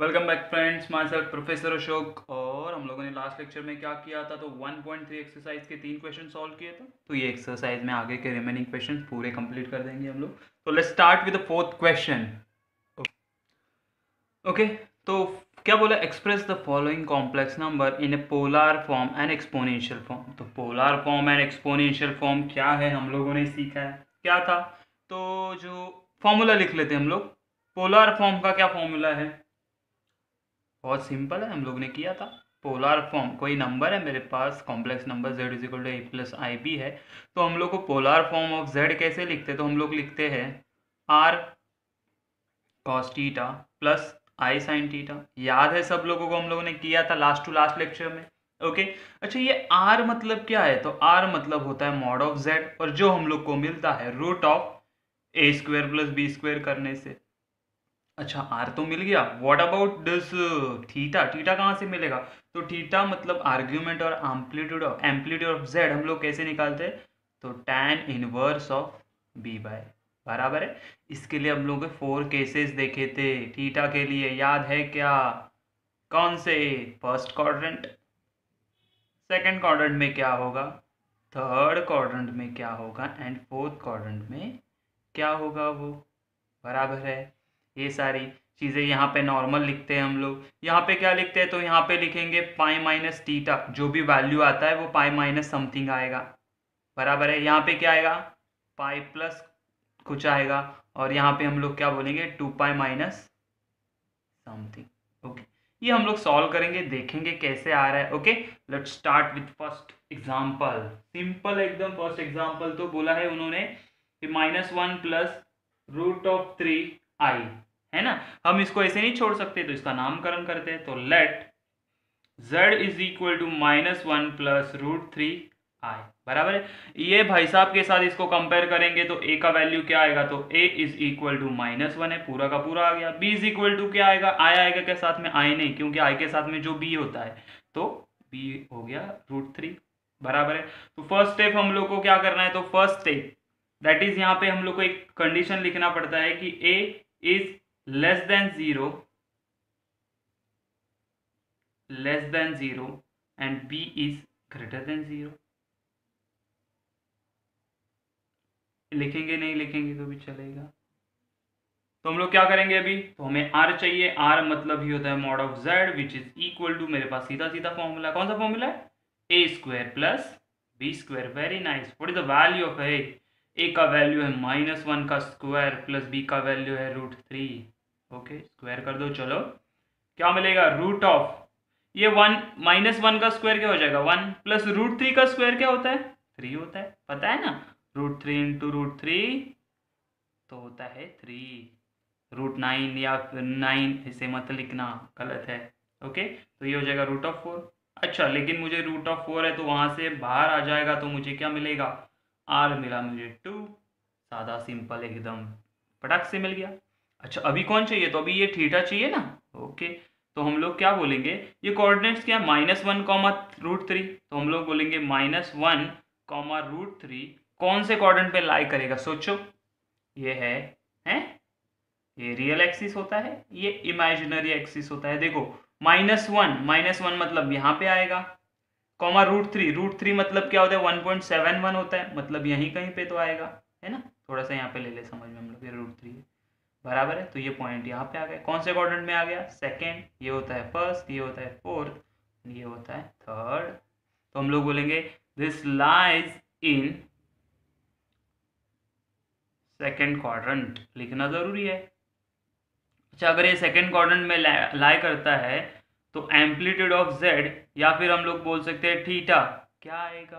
Welcome back friends myself professor Ashok और हम लोगों ने लास्ट लेक्चर में क्या किया था? तो 1.3 एक्सरसाइज के तीन क्वेश्चन सॉल्व किए थे। तो ये एक्सरसाइज में आगे के रिमेनिंग क्वेश्चन पूरे कंप्लीट कर देंगे हम लोग। तो let's start with the fourth question okay तो क्या बोला? Express the following complex number in a polar form and exponential form तो polar form and exponential form क्या है? हम लोगों ने सीखा है। क्या था? तो जो फॉर्मूला लिख लेते हैं हम लोग। पोलार फॉर्म का क्या फॉर्मूला है? बहुत सिंपल है, हम लोग ने किया था। पोलार फॉर्म कोई नंबर है, मेरे पास complex number z is equal to a plus i b है। तो हम लोग को पोलार फॉर्म ऑफ़ जेड कैसे लिखते हैं तो हम लोग लिखते हैं r cos theta plus i sine theta याद है सब लोगों को, हम लोगों ने किया था लास्ट टू लास्ट लेक्चर में। ओके अच्छा ये आर मतलब क्या है? तो आर मतलब होता है मॉड ऑफ़ जेड और जो हम लोग को मिलता है root of a square plus b square करने से। अच्छा आर तो मिल गया। What about this theta theta कहाँ से मिलेगा? तो थीटा मतलब आर्ग्यूमेंट और amplitude of amplitude of z हम लोग कैसे निकालते हैं? तो tan inverse of b by बराबर है। इसके लिए हम लोग फोर केसेस देखे थे। थीटा के लिए याद है क्या? कौन से? फ़र्स्ट क्वाड्रेंट सेकंड क्वाड्रेंट में क्या होगा? थर्ड क्वाड्रेंट में क्या होगा? एंड फोर्थ क्वाड्रेंट में क्या होगा वो? बराबर है। ये सारी चीज़ें यहाँ पे नॉर्मल लिखते हैं हम लोग। यहाँ पे क्या लिखते हैं? तो यहाँ पे लिखेंगे पाई माइनस टीटा जो भी वैल्यू आता है वो पाई माइनस समथिंग आएगा। बराबर है? यहाँ पे क्या आएगा? पाई प्लस कुछ आएगा। और यहाँ पे हम लोग क्या बोलेंगे? Two pi minus something okay ये हम लोग सॉल्व करेंगे, देखेंगे कैसे आ रहा है। Okay let start with first example simple एकदम फ़र्स्ट एग्ज़ाम्पल तो बोला है उन्होंने minus one plus root of three i है ना? हम इसको ऐसे नहीं छोड़ सकते तो इसका नामकरण करते हैं। तो let z is equal to minus one plus root three i बराबर है? ये भाई साहब के साथ इसको कंपेयर करेंगे तो a का वैल्यू क्या आएगा? तो a is equal to minus one है, पूरा का पूरा आ गया। b इज़ इक्वल टू क्या आएगा? i आएगा के साथ में? i नहीं, क्योंकि आई के साथ में जो b होता है तो b हो गया रूट थ्री बराबर है? तो फ़र्स्ट स्टेप हम लोग को क्या करना है? तो फ़र्स्ट स्टेप दैट इज़ यहाँ पे हम लोग को एक कंडीशन लिखना पड़ता है कि a is less than zero less than zero and b is greater than zero लिखेंगे नहीं लिखेंगे तो भी चलेगा। तो हम लोग क्या करेंगे अभी? तो हमें r चाहिए। R मतलब ही होता है mod of z which is equal to मेरे पास सीधा सीधा फॉर्मूला कौन सा फॉर्मूला है? A square plus b square very nice what is the value of a a का वैल्यू है माइनस वन का स्क्वायर प्लस बी का वैल्यू है रूट थ्री ओके स्क्वायर कर दो, चलो। क्या मिलेगा? रूट ऑफ़ ये वन माइनस वन का स्क्वायर क्या हो जाएगा? वन प्लस रूट थ्री का स्क्वायर क्या होता है? थ्री होता है। पता है ना? Root three into root three तो होता है थ्री रूट नाइन या फिर नाइन इसे मत लिखना, गलत है। ओके तो ये हो जाएगा रूट ऑफ़ फोर अच्छा लेकिन मुझे रूट ऑफ़ फोर है तो वहाँ से बाहर आ जाएगा तो मुझे क्या मिलेगा? आर मिला मुझे टू सादा सिंपल एकदम पटाख से मिल गया। अच्छा अभी कौन चाहिए? तो अभी ये थीटा चाहिए ना? ओके तो हम लोग क्या बोलेंगे? ये कोऑर्डिनेट्स क्या है? Minus one comma root three तो हम लोग बोलेंगे minus one comma root three कौन से कोऑर्डिनेट पे लाई करेगा? सोचो। ये है, हैं? ये रियल एक्सिस होता है, ये इमेजिनरी एक्सिस होता है। देखो माइनस वन माइनस वन मतलब यहाँ पे आएगा। Comma root three. Root three मतलब क्या होता है? वन पॉइंट सेवन वन होता है। मतलब यहीं कहीं पे तो आएगा, है ना? थोड़ा सा यहाँ पे ले ले, समझ में हम लोग ये रूट थ्री है। बराबर है? तो ये पॉइंट यहाँ पे आ गया। कौन से क्वाड्रेंट में आ गया? सेकेंड ये होता है फ़र्स्ट ये होता है फोर्थ ये होता है थर्ड तो हम लोग बोलेंगे this lies in second quadrant लिखना ज़रूरी है। अच्छा अगर ये सेकेंड क्वाड्रेंट में लाई करता है तो एम्पलीट्यूड ऑफ़ जेड या फिर हम लोग बोल सकते हैं थीटा। क्या आएगा?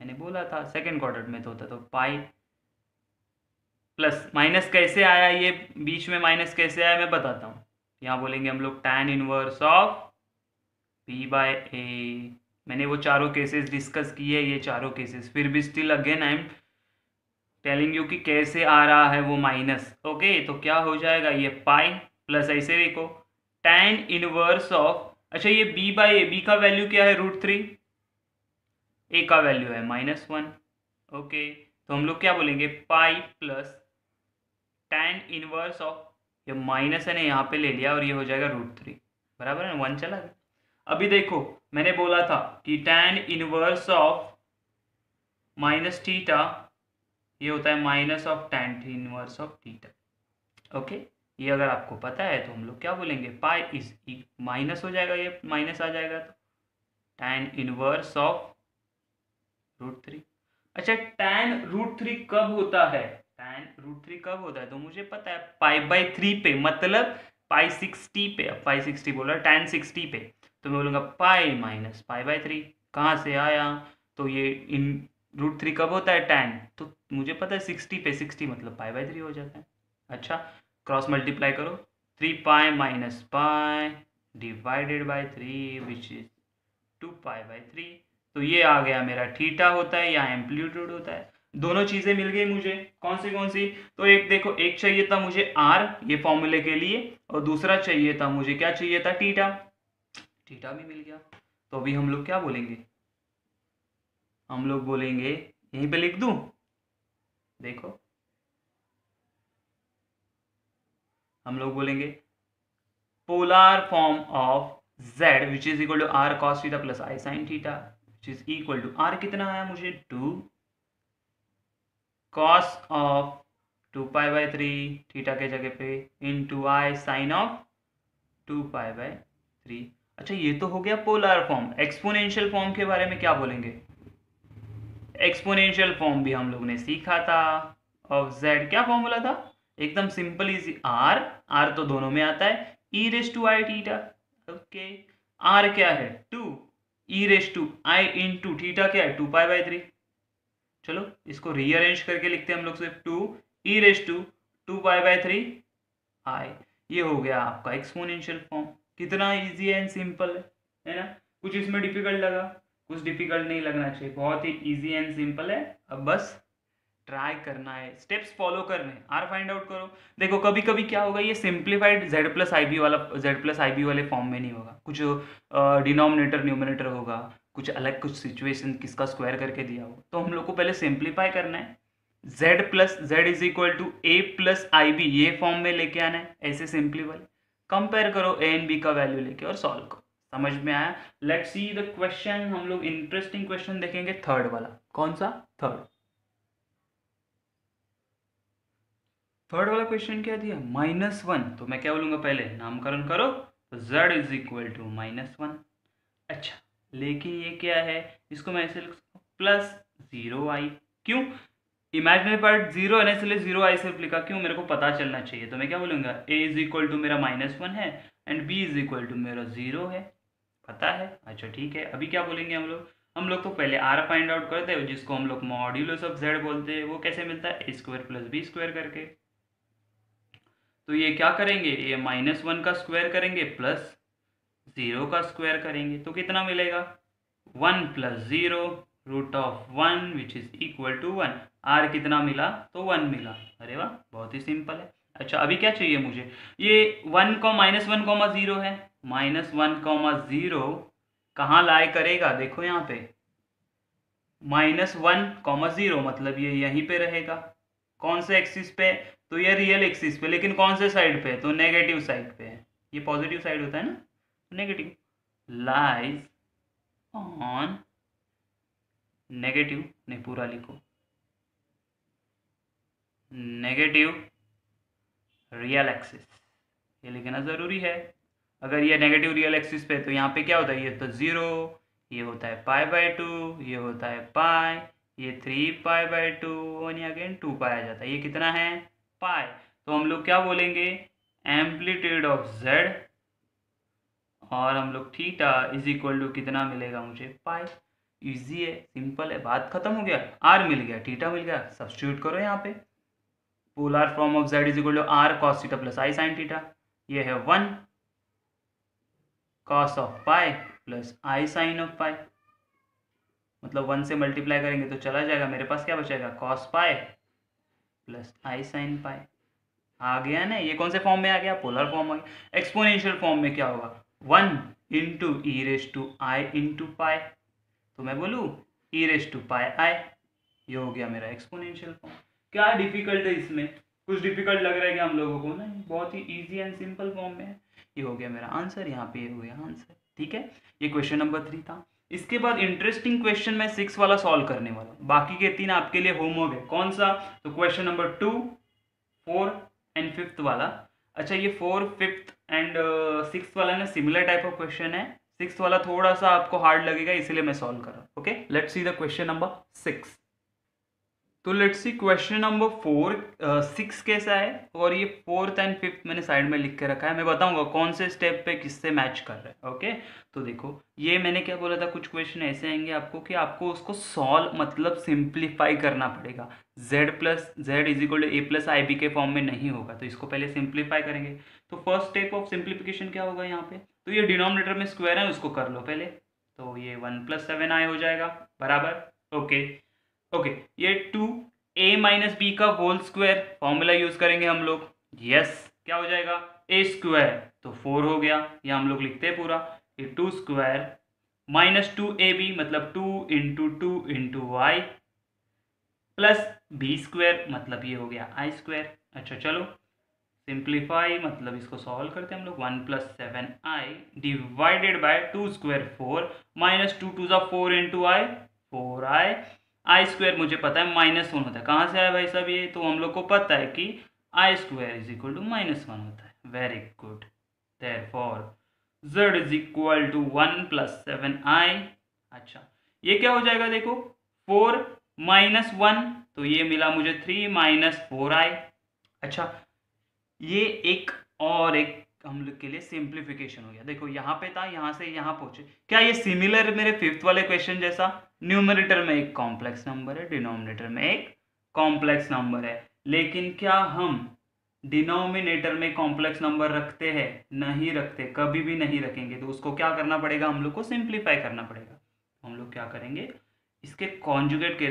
मैंने बोला था सेकेंड क्वार्टर में तो होता तो पाई प्लस माइनस कैसे आया ये? बीच में माइनस कैसे आया? मैं बताता हूँ। यहाँ बोलेंगे हम लोग tan inverse of p by a मैंने वो चारों केसेस डिस्कस किए, ये चारों केसेस फिर भी still again I am telling you कि कैसे आ रहा है वो माइनस ओके तो क्या हो जाएगा? ये पाई प्लस ऐसे देखो टैन इनवर्स ऑफ़ अच्छा ये बी बाई ए बी का वैल्यू क्या है? रूट थ्री ए का वैल्यू है माइनस वन ओके तो हम लोग क्या बोलेंगे? Pi plus tan inverse of ये माइनस है ना, यहाँ पे ले लिया और ये हो जाएगा रूट थ्री बराबर है वन चला गया। अभी देखो, मैंने बोला था कि tan inverse of minus theta ये होता है minus of tan inverse of theta okay ये अगर आपको पता है तो हम लोग क्या बोलेंगे? पाई इज़ माइनस हो जाएगा ये, माइनस आ जाएगा तो। Tan inverse of root three. अच्छा टैन रूट थ्री कब होता है? टैन रूट थ्री कब होता है? तो मुझे पता है, पाई बाई थ्री पे मतलब पाई सिक्सटी पे। पाई सिक्सटी बोला टैन सिक्सटी पे। तो मैं बोलूँगा, pi minus pi by three, कहाँ से आया? तो ये इन रूट थ्री कब होता है, टैन? तो मुझे पता है सिक्सटी पे, सिक्सटी मतलब पाई बाई थ्री हो जाता है। अच्छा क्रॉस मल्टीप्लाई करो three pi minus pi divided by three which is two pi by three तो ये आ गया मेरा थीटा होता है या एम्पलीट्यूड होता है। दोनों चीज़ें मिल गई मुझे, कौन सी कौन सी? तो एक देखो, एक चाहिए था मुझे आर ये फॉर्मूले के लिए, और दूसरा चाहिए था मुझे, क्या चाहिए था? टीटा टीटा भी मिल गया। तो अभी हम लोग क्या बोलेंगे? हम लोग बोलेंगे, यहीं पे लिख दूँ? देखो हम लोग बोलेंगे polar form of z which is equal to r cos theta plus i sine theta which is equal to r कितना आया मुझे? Two cos of two pi by three theta के जगह पे in two i sine of two pi by three अच्छा ये तो हो गया पोलर फॉर्म एक्सपोनेंशियल फॉर्म के बारे में क्या बोलेंगे? एक्सपोनेंशियल फॉर्म भी हम लोग ने सीखा था। ऑफ़ जेड क्या फॉर्मूला था? एकदम सिंपल इजी आर आर तो दोनों में आता है। E raise to i theta okay r क्या है? Two e raise to i into theta क्या है? टू पाई बाई थ्री चलो, इसको रीअरेंज करके लिखते हैं हम लोग सिर्फ़ two e raise to two pi by three i ये हो गया आपका एक्सपोनेंशियल फॉर्म कितना इजी एंड सिंपल है है ना? कुछ इसमें डिफ़िकल्ट लगा, कुछ डिफ़िकल्ट नहीं लगना चाहिए। बहुत ही इजी एंड सिंपल है। अब बस ट्राई करना है स्टेप्स फॉलो करने आर फाइंड आउट करो। देखो कभी कभी क्या होगा, ये simplified z plus i b वाला जेड प्लस आई बी वाले फॉर्म में नहीं होगा। कुछ डिनोमिनेटर न्यूमिनेटर होगा, कुछ अलग कुछ सिचुएशन किसका स्क्वायर करके दिया होगा। तो हम लोग को पहले सिंप्लीफाई करना है। Z plus z is equal to a plus i b ये फॉर्म में लेके आना है, ऐसे सिंप्लीफाई कंपेयर करो ए एंड बी का वैल्यू लेके और सॉल्व करो। समझ में आया? लेट सी द क्वेश्चन हम लोग इंटरेस्टिंग क्वेश्चन देखेंगे थर्ड वाला। कौन सा? थर्ड थर्ड वाला क्वेश्चन क्या दिया? माइनस वन तो मैं क्या बोलूँगा पहले? नामकरण करो। तो z is equal to minus one अच्छा लेकिन ये क्या है? इसको मैं ऐसे लिख सकता प्लस ज़ीरो आई क्यों? इमेजनरी पार्ट ज़ीरो है ना इसलिए ज़ीरो आई सिर्फ़ लिखा, क्यों? मेरे को पता चलना चाहिए। तो मैं क्या बोलूँगा? ए इज़ इक्वल टू मेरा माइनस वन है and b is equal to मेरा ज़ीरो है। पता है? अच्छा ठीक है। अभी क्या बोलेंगे हम लोग? हम लोग तो पहले आर फाइंड आउट करते हैं, जिसको हम लोग मॉड्यूलस ऑफ़ जेड बोलते हैं, वो कैसे मिलता है? A square plus b square करके। तो ये क्या करेंगे? ये माइनस वन का स्क्वायर करेंगे प्लस ज़ीरो का स्क्वायर करेंगे। तो कितना मिलेगा? One plus zero root of one which is equal to one r कितना मिला? तो वन मिला। अरे वाह, बहुत ही सिंपल है। अच्छा अभी क्या चाहिए मुझे? ये वन को माइनस वन कॉमा ज़ीरो है। माइनस वन कॉमा ज़ीरो कहाँ लाए करेगा? देखो यहाँ पे। माइनस वन कॉमा ज़ीरो मतलब ये यहीं पे रहेगा। कौन से एक्सिस पे? तो ये रियल एक्सिस पे, लेकिन कौन से साइड पे? तो नेगेटिव साइड पे है। ये पॉजिटिव साइड होता है ना? तो नेगेटिव लाइज ऑन नेगेटिव नहीं, पूरा लिखो। नेगेटिव रियल एक्सिस ये लिखना ज़रूरी है। अगर ये नेगेटिव रियल एक्सिस पे तो यहाँ पे क्या होता है? ये तो ज़ीरो ये होता है पाई बाय टू ये होता है पाई ये three pi by two one again two आ जाता है। ये कितना है? पाई तो हम लोग क्या बोलेंगे? एम्पलीट्यूड ऑफ़ जेड और हम लोग थीटा इज़ इक्वल टू कितना मिलेगा मुझे? पाई इजी है सिंपल है, बात खत्म हो गया। आर मिल गया थीटा मिल गया। सब्सिट्यूट करो यहाँ पे। Polar form of z is equal to r cos theta plus i sine theta ये है one cos of pi plus i sine of pi मतलब वन से मल्टीप्लाई करेंगे तो चला जाएगा। मेरे पास क्या बचेगा? Cos pi plus i sine pi. आ गया ना, ये कौन से फॉर्म में आ गया? पोलर फॉर्म आ गया। एक्सपोनेंशियल फॉर्म में क्या होगा? One into e raise to i into pi तो मैं बोलूँ ई रेस टू पाई आई ये हो गया मेरा एक्सपोनेंशियल फॉर्म क्या डिफ़िकल्ट है इसमें? कुछ डिफ़िकल्ट लग रहा है कि हम लोगों को? ना बहुत ही ईजी एंड सिंपल फॉर्म में है। ये हो गया मेरा आंसर यहाँ पे ये हो गया आंसर ठीक है? ये क्वेश्चन नंबर थ्री था। इसके बाद इंटरेस्टिंग क्वेश्चन मैं सिक्स वाला सॉल्व करने वाला बाकी के तीन आपके लिए होमवर्क है। कौन सा? तो question number two four and fifth वाला। अच्छा ये फोर फिफ्थ एंड सिक्स वाला ना सिमिलर टाइप ऑफ़ क्वेश्चन है। सिक्स वाला थोड़ा सा आपको हार्ड लगेगा, इसलिए मैं सॉल्व कर रहा हूँ। Okay let's see the question number six तो let's see question number four six कैसा है? और ये फोर्थ एंड फिफ्थ मैंने साइड में लिख के रखा है। मैं बताऊँगा कौन से स्टेप पे किससे मैच कर रहा है ओके तो देखो, ये मैंने क्या बोला था, कुछ क्वेश्चन ऐसे आएँगे आपको कि आपको उसको सॉल्व मतलब सिंप्लीफाई करना पड़ेगा। Z plus z is equal to a plus i b के फॉर्म में नहीं होगा तो इसको पहले सिंप्लीफाई करेंगे। तो फ़र्स्ट स्टेप ऑफ़ सिंप्लीफिकेशन क्या होगा यहाँ पे? तो ये डिनोमिनेटर में स्क्वायर है, उसको कर लो पहले। तो ये वन प्लस सेवन आई हो जाएगा, बराबर ओके ओके ये टू ए माइनस बी का होल स्क्वायर फॉर्मूला यूज़ करेंगे हम लोग. यस क्या हो जाएगा? ए स्क्वायर तो फोर हो गया. ये हम लोग लिखते हैं पूरा. ये two square minus two a b मतलब two into two into y plus b square मतलब ये हो गया आई स्क्वायर अच्छा चलो. सिंप्लीफाई मतलब इसको सॉल्व करते हैं हम लोग. One plus seven i divided by two square four minus two two ज़ा four into i four i i square मुझे पता है माइनस वन होता है। कहाँ से आया भाई साहब ये? तो हम लोग को पता है कि i square is equal to minus one होता है। Very good therefore z is equal to one plus seven i अच्छा ये क्या हो जाएगा देखो? फोर माइनस वन तो ये मिला मुझे थ्री माइनस फोर आई अच्छा ये एक और एक हम लोग के लिए सिंप्लीफिकेशन हो गया। देखो, यहाँ पे था, यहाँ से यहाँ पहुँचे। क्या ये सिमिलर मेरे फिफ्थ वाले क्वेश्चन जैसा? न्यूमरेटर में एक कॉम्प्लेक्स नंबर है डिनोमिनेटर में एक कॉम्प्लेक्स नंबर है। लेकिन क्या हम डिनोमिनेटर में कॉम्प्लेक्स नंबर रखते हैं? नहीं रखते, कभी भी नहीं रखेंगे। तो उसको क्या करना पड़ेगा? हम लोग को सिंप्लीफाई करना पड़ेगा। हम लोग क्या करेंगे? इसके कॉन्जुगेट के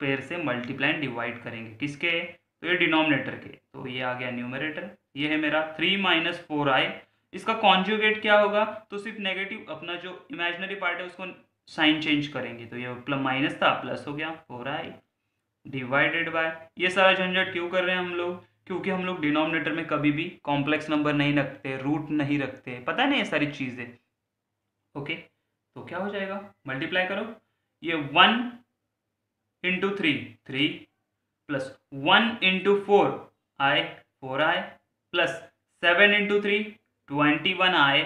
पेयर से मल्टीप्लाई डिवाइड करेंगे। किसके? तो ये डिनोमिनेटर के। तो ये आ गया न्यूमरेटर ये है मेरा थ्री माइनस फोर आई इसका कॉन्जुगेट क्या होगा? तो सिर्फ़ नेगेटिव अपना जो इमेजनरी पार्ट है, उसको साइन चेंज करेंगे। तो ये प्लस माइनस था प्लस हो गया फोर आई डिवाइडेड बाय ये सारा झंझट क्यों कर रहे हैं हम लोग? क्योंकि हम लोग डिनोमिनेटर में कभी भी कॉम्प्लेक्स नंबर नहीं रखते रूट नहीं रखते। पता नहीं ये सारी चीज़ें। ओके तो क्या हो जाएगा? मल्टीप्लाई करो। ये one into three three plus one into four i four i plus seven into three twenty one i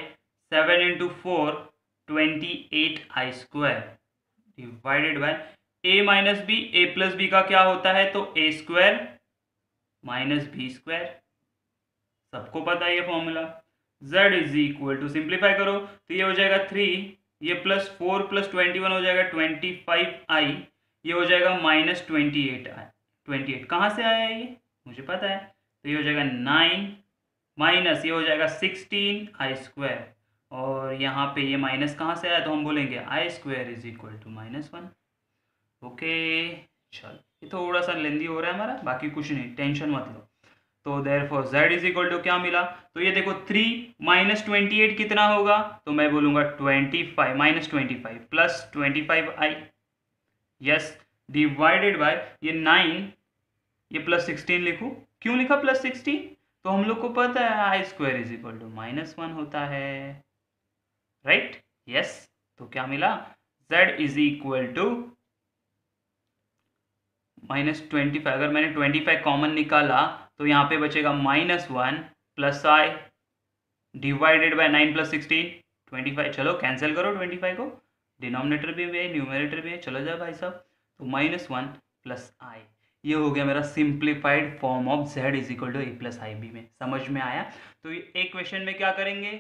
seven into four twenty eight i square divided by a minus b a plus b का क्या होता है? तो a square minus b square सबको पता है ये formula z is equal to simplify करो तो ये हो जाएगा थ्री ये plus four plus twenty one हो जाएगा ट्वेंटी फाइव आई ये हो जाएगा minus twenty eight i twenty eight कहाँ से आया ये? मुझे पता है। तो ये हो जाएगा नाइन माइनस, ये हो जाएगा सिक्सटीन आई स्क्वायर। और यहाँ पे ये माइनस कहाँ से आया तो हम बोलेंगे i square is equal to minus one. Okay, चल, ये थोड़ा सा लेंदी हो रहा है हमारा, बाकी कुछ नहीं, टेंशन मत लो। तो therefore z is equal to क्या मिला? तो ये देखो थ्री माइनस ट्वेंटी एट कितना होगा? तो मैं बोलूँगा twenty five minus twenty five plus twenty five i yes divided by ये नाइन ये प्लस सिक्सटीन लिखूँ। क्यों लिखा प्लस सिक्सटीन तो हम लोग को पता है i square is equal to minus one होता है। राइट यस तो क्या मिला? Z is equal to minus twenty five अगर मैंने ट्वेंटी फाइव कॉमन निकाला तो यहाँ पे बचेगा minus one plus i divided by nine plus sixteen twenty five चलो कैंसिल करो ट्वेंटी फाइव को। डिनोमिनेटर भी है न्यूमिनेटर भी है। चलो जाए भाई साहब। तो माइनस वन प्लस आई ये हो गया मेरा simplified form of z is equal to a plus i b में। समझ में आया? तो एक क्वेश्चन में क्या करेंगे?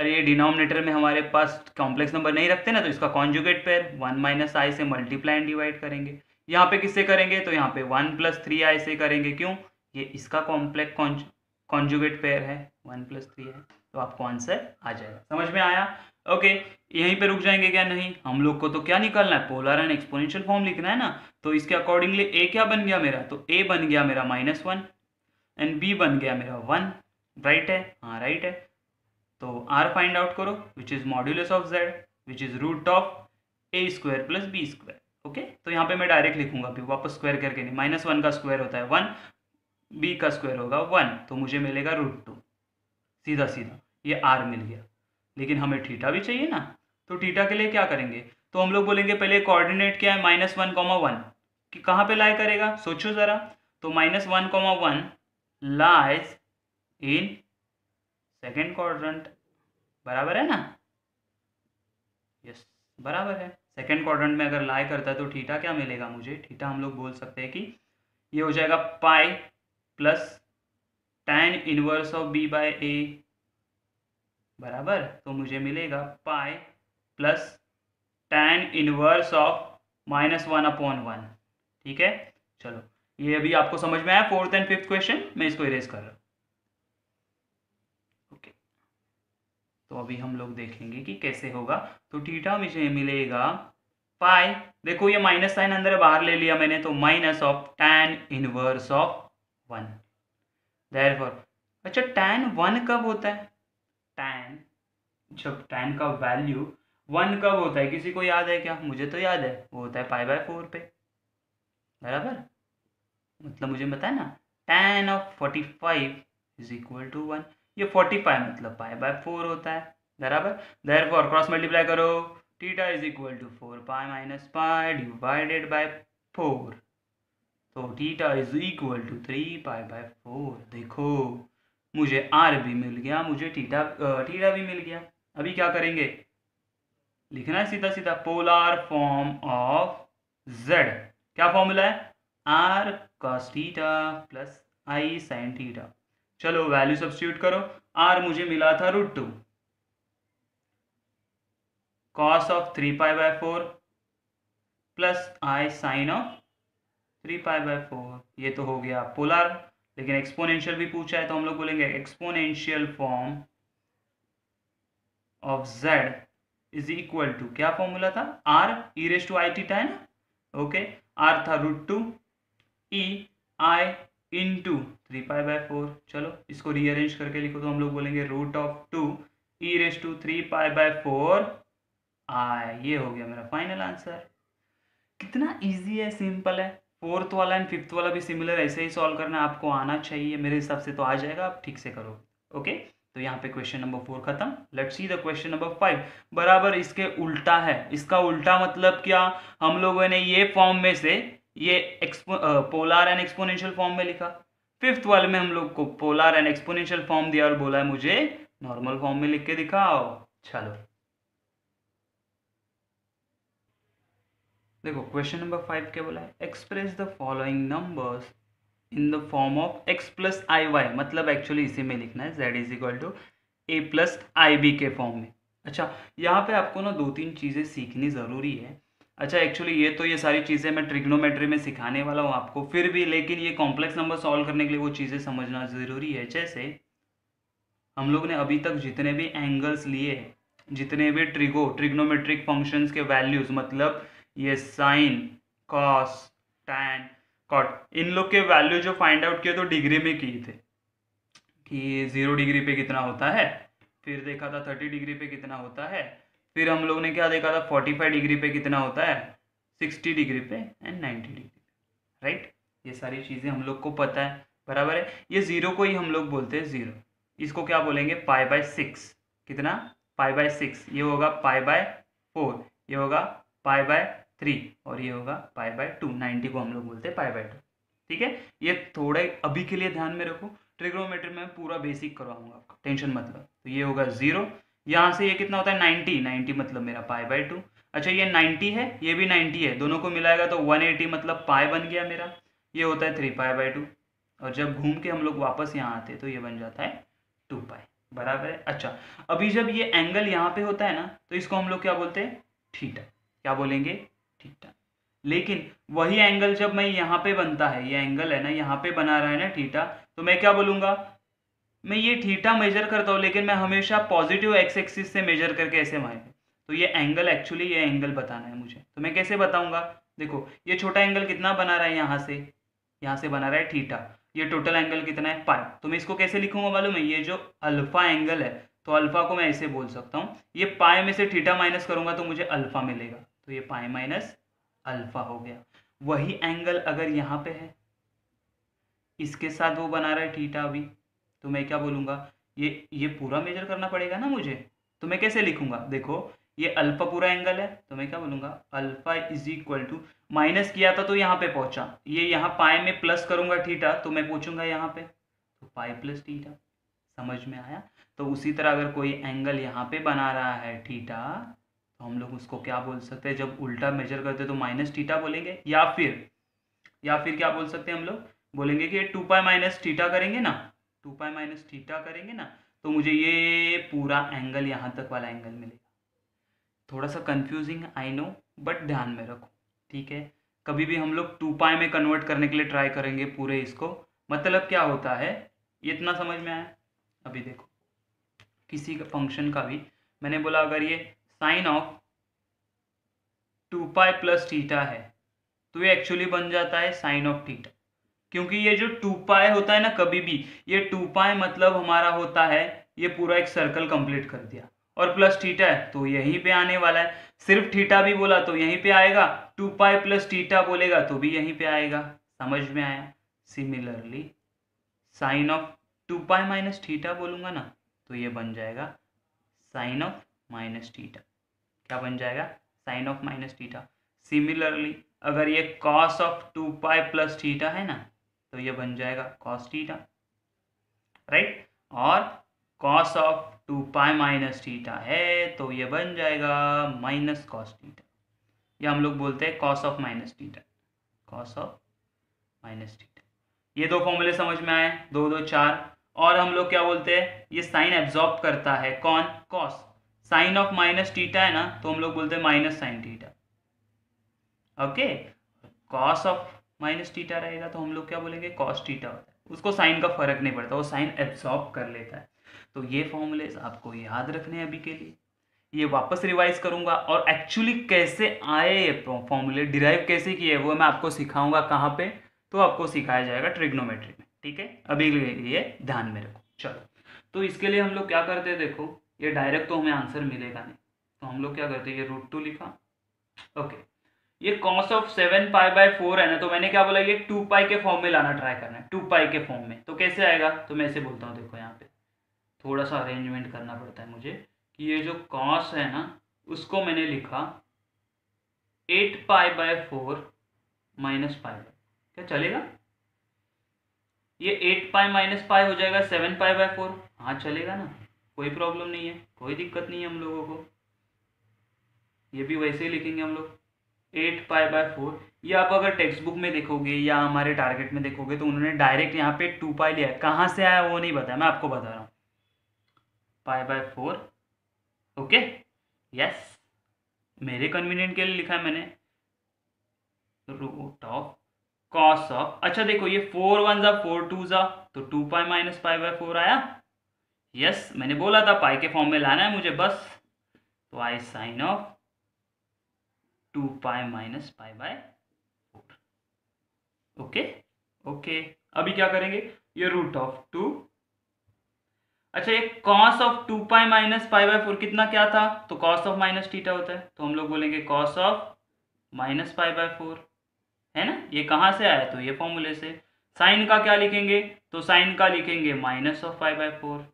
अरे ये डिनोमिनेटर में हमारे पास कॉम्प्लेक्स नंबर नहीं रखते ना तो इसका conjugate pair one minus i से मल्टीप्लाई एंड डिवाइड करेंगे। यहाँ पे किससे करेंगे? तो यहाँ पे वन प्लस थ्री आई से करेंगे। क्यों? ये इसका कॉम्प्लेक्स कॉन्जुगेट पेयर है वन प्लस थ्री है तो आपको आंसर आ जाएगा। समझ में आया? ओके यहीं पे रुक जाएँगे क्या? नहीं। हम लोग को तो क्या निकालना है? पोलर एंड एक्सपोनेंशियल फॉर्म लिखना है ना? तो इसके अकॉर्डिंगली ए क्या बन गया मेरा? तो ए बन गया मेरा माइनस वन एंड बी बन गया मेरा वन राइट है? हाँ राइट है। तो आर फाइंड आउट करो which is modulus of z which is root of a square plus b square okay तो यहाँ पे मैं डायरेक्ट लिखूँगा अभी, वापस स्क्वायर करके नहीं माइनस वन का स्क्वायर होता है वन बी का स्क्वायर होगा वन तो मुझे मिलेगा रूट टू सीधा सीधा ये आर मिल गया। लेकिन हमें ठीठा भी चाहिए ना? तो ठीटा के लिए क्या करेंगे? तो हम लोग बोलेंगे पहले कोऑर्डिनेट क्या है? Minus one comma one. कि कहाँ पे लाई करेगा? सोचो ज़रा। तो minus one comma one lies in second quadrant बराबर है ना? यस बराबर है। सेकेंड क्वाड्रेंट में अगर लाई करता है तो ठीटा क्या मिलेगा मुझे? ठीठा हम लोग बोल सकते हैं कि ये हो जाएगा pi plus tan inverse of b by a बराबर? तो मुझे मिलेगा pi plus tan inverse of minus one upon one. ठीक है? चलो, ये अभी आपको समझ में आया? Fourth and fifth question? मैं इसको इरेज कर रहा हूँ। ओके। तो अभी हम लोग देखेंगे कि कैसे होगा। तो टीटा मुझे मिलेगा पाई। देखो, ये माइनस साइन अंदर बाहर ले लिया मैंने तो minus of tan inverse of one. देर अच्छा टेन वन कब होता है? टेन जब टैन का वैल्यू वन कब होता है? किसी को याद है क्या? मुझे तो याद है। वो होता है पाई बाय फोर पे। बराबर? मतलब मुझे बताया ना? Tan of forty five is equal to one ये फोर्टी फाइव मतलब पाई बाय फोर होता है। बराबर? देर फॉर क्रॉस मल्टीप्लाई करो। Theta is equal to four pi minus pi divided by four तो theta is equal to three pi by four देखो। मुझे are भी मिल गया, मुझे टीटा टीटा भी मिल गया। अभी क्या करेंगे? लिखना है सीधा सीधा पोलार फॉर्म ऑफ़ जेड क्या फॉर्मूला है? R cos theta plus i sine theta चलो वैल्यू सब्सिट्यूट करो। आर मुझे मिला था root two cos of three pi by four plus i sine of three pi by four ये तो हो गया पोलर लेकिन एक्सपोनेंशियल भी पूछा है तो हम लोग बोलेंगे exponential form of z is equal to क्या फॉर्मूला था? R e raise to i theta है ना? ओके आर था root two e i into three pi by four चलो, इसको रीअरेंज करके लिखो तो हम लोग बोलेंगे root of two e raise to three pi by four i ये हो गया मेरा फाइनल आंसर कितना इजी है सिंपल है। फोर्थ वाला एंड फिफ्थ वाला भी सिमिलर ऐसे ही सॉल्व करना आपको आना चाहिए। मेरे हिसाब से तो आ जाएगा, आप ठीक से करो। ओके तो यहाँ पे क्वेश्चन नंबर फोर खत्म। Let's see the question number five बराबर इसके उल्टा है। इसका उल्टा मतलब क्या? हम लोगों ने ये फॉर्म में से ये पोलार एंड एक्सपोनेंशियल फॉर्म में लिखा। फिफ्थ वाले में हम लोग को पोलार एंड एक्सपोनेंशियल फॉर्म दिया और बोला है, मुझे नॉर्मल फॉर्म में लिख के दिखाओ। चलो। देखो क्वेश्चन नंबर फाइव क्या बोला है? Express the following numbers in the form of x plus i y मतलब एक्चुअली इसी में लिखना है z is equal to a plus i b के फॉर्म में। अच्छा यहाँ पे आपको ना दो तीन चीज़ें सीखनी ज़रूरी है। अच्छा एक्चुअली ये तो ये सारी चीज़ें मैं ट्रिग्नोमेट्री में सिखाने वाला हूँ आपको, फिर भी, लेकिन ये कॉम्प्लेक्स नंबर सॉल्व करने के लिए वो चीज़ें समझना ज़रूरी है। जैसे, हम लोग ने अभी तक जितने भी एंगल्स लिए जितने भी ट्रिगो ट्रिग्नोमेट्रिक फ़ंक्शंस के वैल्यूज़ मतलब ये साइन, कॉस टैन कॉट इन लोग के वैल्यू जो फाइंड आउट किए तो डिग्री में किए थे। कि ज़ीरो डिग्री पे कितना होता है, फिर देखा था थर्टी डिग्री पे कितना होता है, फिर हम लोग ने क्या देखा था फोर्टी फाइव डिग्री पे कितना होता है सिक्सटी डिग्री पे एंड नाइन्टी डिग्री पे राइट ये सारी चीज़ें हम लोग को पता है, बराबर है? ये ज़ीरो को ही हम लोग बोलते हैं ज़ीरो इसको क्या बोलेंगे? पाई बाय सिक्स कितना? पाई बाय सिक्स ये होगा पाई बाय फोर ये होगा पाई बाय थ्री और ये होगा पाई बाय टू नाइन्टी को हम लोग बोलते हैं पाई बाय टू ठीक है? ये थोड़े अभी के लिए ध्यान में रखो ट्रिग्नोमेट्री में पूरा बेसिक करवाऊँगा आपका टेंशन मतलब तो ये होगा ज़ीरो यहाँ से ये कितना होता है? नाइन्टी नाइन्टी मतलब मेरा पाई बाय टू अच्छा ये नाइन्टी है, ये भी नाइन्टी है, दोनों को मिलाएगा तो वन एटी मतलब पाई बन गया मेरा, ये होता है थ्री पाई बाय टू और जब घूम के हम लोग वापस यहाँ आते हैं तो ये बन जाता है टू पाई बराबर है? अच्छा अभी जब ये एंगल यहाँ पे होता है ना तो इसको हम लोग क्या बोलते हैं? ठीटा क्या बोलेंगे? थीटा लेकिन वही एंगल जब मैं यहाँ पे बनता है, ये एंगल है ना, यहाँ पे बना रहा है ना थीटा तो मैं क्या बोलूँगा? मैं ये थीटा मेजर करता हूँ, लेकिन मैं हमेशा पॉजिटिव एक्स एक्सिस से मेजर करके ऐसे मारे तो ये एंगल एक्चुअली ये एंगल बताना है मुझे। तो मैं कैसे बताऊँगा? देखो, ये छोटा एंगल कितना बना रहा है यहाँ से? यहाँ से बना रहा है थीटा ये टोटल एंगल कितना है? पाई तो मैं इसको कैसे लिखूँगा मालूम है? ये जो अल्फ़ा एंगल है तो अल्फ़ा को मैं ऐसे बोल सकता हूँ। ये पाए में से थीटा माइनस करूँगा तो मुझे अल्फ़ा मिलेगा। तो ये पाई माइनस अल्फ़ा हो गया। वही एंगल अगर यहाँ पे है, इसके साथ वो बना रहा है थीटा अभी तो मैं क्या बोलूँगा? ये ये पूरा मेजर करना पड़ेगा ना मुझे? तो मैं कैसे लिखूँगा? देखो, ये अल्फ़ा पूरा एंगल है तो मैं क्या बोलूँगा? Alpha is equal to minus किया था तो यहाँ पे पहुँचा। ये यहाँ पाए में प्लस करूँगा थीटा तो मैं पूछूँगा यहाँ पे। तो पाई प्लस थीटा, समझ में आया? तो उसी तरह अगर कोई एंगल यहाँ पे बना रहा है थीटा तो हम लोग उसको क्या बोल सकते हैं? जब उल्टा मेजर करते तो माइनस टीटा बोलेंगे, या फिर या फिर क्या बोल सकते हैं हम लोग? बोलेंगे कि टू पाई माइनस टीटा करेंगे ना? टू पाई माइनस टीटा करेंगे ना? तो मुझे ये पूरा एंगल यहाँ तक वाला एंगल मिलेगा। थोड़ा सा कंफ्यूजिंग आई नो बट ध्यान में रखो, ठीक है? कभी भी हम लोग टू पाई में कन्वर्ट करने के लिए ट्राई करेंगे पूरे इसको मतलब क्या होता है? ये इतना समझ में आया? अभी देखो, किसी का फ़ंक्शन का भी, मैंने बोला अगर ये sine of two pi plus theta है। तो ये एक्चुअली बन जाता है साइन ऑफ़ थीटा। क्योंकि ये जो टू पाए होता है ना कभी भी, ये टू पाए मतलब हमारा होता है, ये पूरा एक सर्कल कंप्लीट कर दिया। और प्लस थीटा है तो यहीं पे आने वाला है। सिर्फ़ थीटा भी बोला तो यहीं पे आएगा, टू पाई प्लस थीटा बोलेगा तो भी यहीं पे आएगा। समझ में आया? Similarly sine of two pi minus theta बोलूँगा ना तो ये बन जाएगा साइन ऑफ़ माइनस थीटा। क्या बन जाएगा? Sine of minus theta similarly अगर ये cos of two pi plus theta है ना तो ये बन जाएगा कॉस थीटा राइट और cos of two pi minus theta है तो ये बन जाएगा माइनस कॉस थीटा ये हम लोग बोलते हैं cos of minus theta cos of minus theta ये दो फॉर्मूले समझ में आए? दो दो, चार। और हम लोग क्या बोलते हैं? ये साइन एब्जॉर्ब करता है। कौन? Cos sine of minus theta है ना तो हम लोग बोलते हैं minus sine theta. Okay? Cos of minus theta रहेगा तो हम लोग क्या बोलेंगे? कॉस टीटा होता है। उसको साइन का फ़र्क नहीं पड़ता, वो साइन एब्सॉर्ब कर लेता है। तो ये फॉर्मूलेज आपको याद रखने हैं अभी के लिए। ये वापस रिवाइज करूँगा और एक्चुअली कैसे आए ये फॉर्मूले डिराइव कैसे किए वो मैं आपको सिखाऊँगा कहाँ पे? तो आपको सिखाया जाएगा ट्रिग्नोमेट्री में, ठीक है? अभी ये ध्यान में रखो। चलो। तो इसके लिए हम लोग क्या करते हैं, देखो ये डायरेक्ट तो हमें आंसर मिलेगा नहीं। तो हम लोग क्या करते हैं, ये रूट टू लिखा। ओके ये cos of seven pi by four है ना तो मैंने क्या बोला, ये टू पाई के फॉर्म में लाना ट्राई करना है टू पाई के फॉर्म में। तो कैसे आएगा? तो मैं ऐसे बोलता हूँ, देखो यहाँ पे। थोड़ा सा अरेंजमेंट करना पड़ता है मुझे कि ये जो कॉस है ना, उसको मैंने लिखा eight pi by four minus pi by क्या चलेगा? ये एट पाई माइनस पाई हो जाएगा सेवन पाई बाय फोर हाँ चलेगा ना। कोई प्रॉब्लम नहीं है, कोई दिक्कत नहीं है हम लोगों को। ये भी वैसे ही लिखेंगे हम लोग। एट पाई बाय फोर ये आप अगर टेक्स्ट बुक में देखोगे या हमारे टारगेट में देखोगे तो उन्होंने डायरेक्ट यहाँ पे टू पाई लिया है। कहाँ से आया वो नहीं बताया मैं आपको बता रहा हूँ। Pi by four okay yes मेरे कन्वीनियंट के लिए लिखा है मैंने। रूट ऑफ़ कॉस ऑफ़ अच्छा देखो, ये फोर वन जा फोर टू जा तो two pi minus pi by four आया। यस मैंने बोला था पाई के फॉर्म में लाना है मुझे, बस। तो i sine of two pi minus pi by four okay okay अभी क्या करेंगे? ये रूट ऑफ़ टू अच्छा ये cos of two pi minus pi by four कितना क्या था? तो कॉस ऑफ़ माइनस टीटा होता है। तो हम लोग बोलेंगे cos of minus pi by four है ना? ये कहाँ से आया? तो ये फॉर्मूले से। साइन का क्या लिखेंगे? तो साइन का लिखेंगे minus of pi by four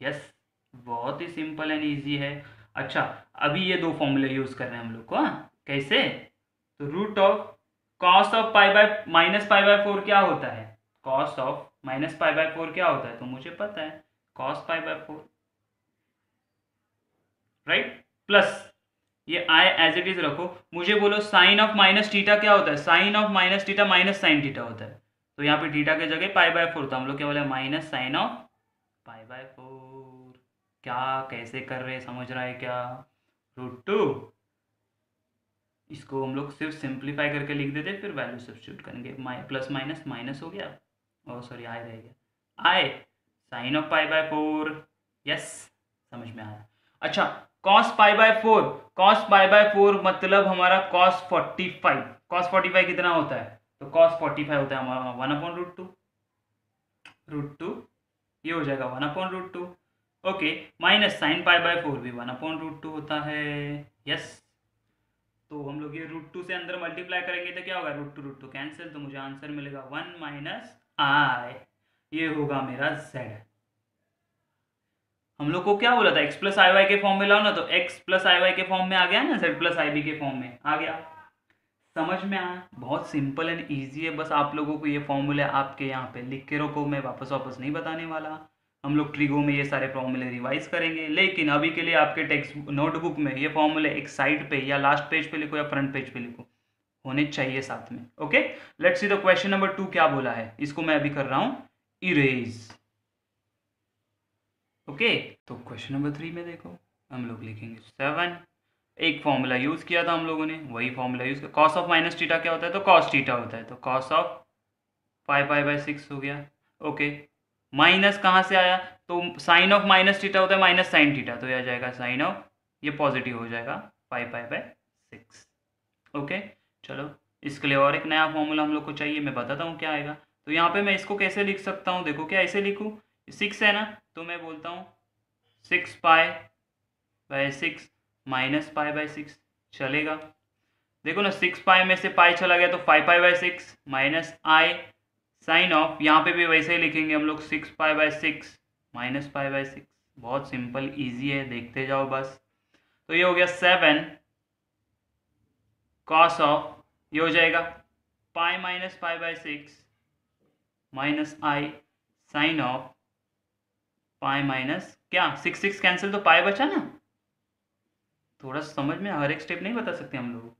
yes बहुत ही सिंपल एंड ईजी है। अच्छा अभी ये दो फॉर्मूले यूज़ कर रहे हैं हम लोग को हाँ? कैसे? तो root of cos of pi by minus pi by four क्या होता है? Cos of minus pi by four क्या होता है? तो मुझे पता है cos pi by four right plus ये आई एज इट इज़ रखो। मुझे बोलो साइन ऑफ़ माइनस टीटा क्या होता है? Sine of minus theta minus sine theta होता है। तो यहाँ पे टीटा के जगह पाई बाय फोर तो हम लोग क्या बोले? Minus sine of pi by four क्या, कैसे कर रहे समझ रहा है क्या? Root two. इसको हम लोग सिर्फ़ सिंप्लीफाई करके लिख देते, फिर वैल्यू सब्सिट्यूट करेंगे। माइ प्लस माइनस माइनस हो गया। और सॉरी आए रह गया। I sine of pi by four yes समझ में आया। अच्छा cos pi by four cos pi by four मतलब हमारा cos forty five cos forty five कितना होता है? तो कॉस फोर्टी फाइव होता है हमारा one upon root two root two ये हो जाएगा one upon root two okay minus sine pi by four भी वन अपॉन रूट टू होता है। यस तो हम लोग ये रूट टू से अंदर मल्टीप्लाई करेंगे तो क्या होगा? Root two root two cancel तो मुझे आंसर मिलेगा वन माइनस आई ये होगा मेरा जेड हम लोग को क्या बोला था? एक्स प्लस आई वाई के फॉर्म में लाओ ना तो एक्स प्लस आई वाई के फॉर्म में आ गया ना? जेड प्लस आई बी के फॉर्म में आ गया। समझ में आया? बहुत सिंपल एंड ईजी है। बस आप लोगों को ये फॉर्मूले आपके यहाँ पे लिख के रखो। मैं वापस वापस नहीं बताने वाला। हम लोग ट्रिगो में ये सारे फॉर्मूले रिवाइज करेंगे। लेकिन अभी के लिए आपके टेक्स्ट नोटबुक में ये फॉर्मूले एक साइड पे या लास्ट पेज पे लिखो या फ्रंट पेज पे लिखो। होने चाहिए साथ में okay let's see the question number two क्या बोला है? इसको मैं अभी कर रहा हूँ इरेज ओके तो क्वेश्चन नंबर थ्री में देखो, हम लोग लिखेंगे सेवन एक फॉर्मूला यूज़ किया था हम लोगों ने, वही फॉर्मूला यूज़ किया। कॉस ऑफ़ माइनस टीटा क्या होता है? तो कॉस टीटा होता है। तो cos of five five by six हो गया। ओके माइनस कहाँ से आया? तो साइन ऑफ़ माइनस टीटा होता है माइनस साइन टीटा तो यह आ जाएगा साइन ऑफ़, ये पॉजिटिव हो जाएगा five five by six. Okay? चलो, इसके लिए और एक नया फॉर्मूला हम लोग को चाहिए, मैं बताता हूँ क्या आएगा। तो यहाँ पे मैं इसको कैसे लिख सकता हूँ? देखो क्या ऐसे लिखूँ? सिक्स है ना? तो मैं बोलता हूँ six pi by six minus pi by six चलेगा। देखो ना, सिक्स पाई में से पाई चला गया तो five pi by six minus i sine of, यहाँ पे भी वैसे ही लिखेंगे हम लोग six five by six minus five by six बहुत सिंपल इजी है, देखते जाओ बस। तो ये हो गया सेवन कॉस ऑफ़ ये हो जाएगा pi minus five by six minus i sine of pi minus क्या? सिक्स सिक्स कैंसिल तो पाई बचा ना? थोड़ा समझ में, हर एक स्टेप नहीं बता सकते हम लोग।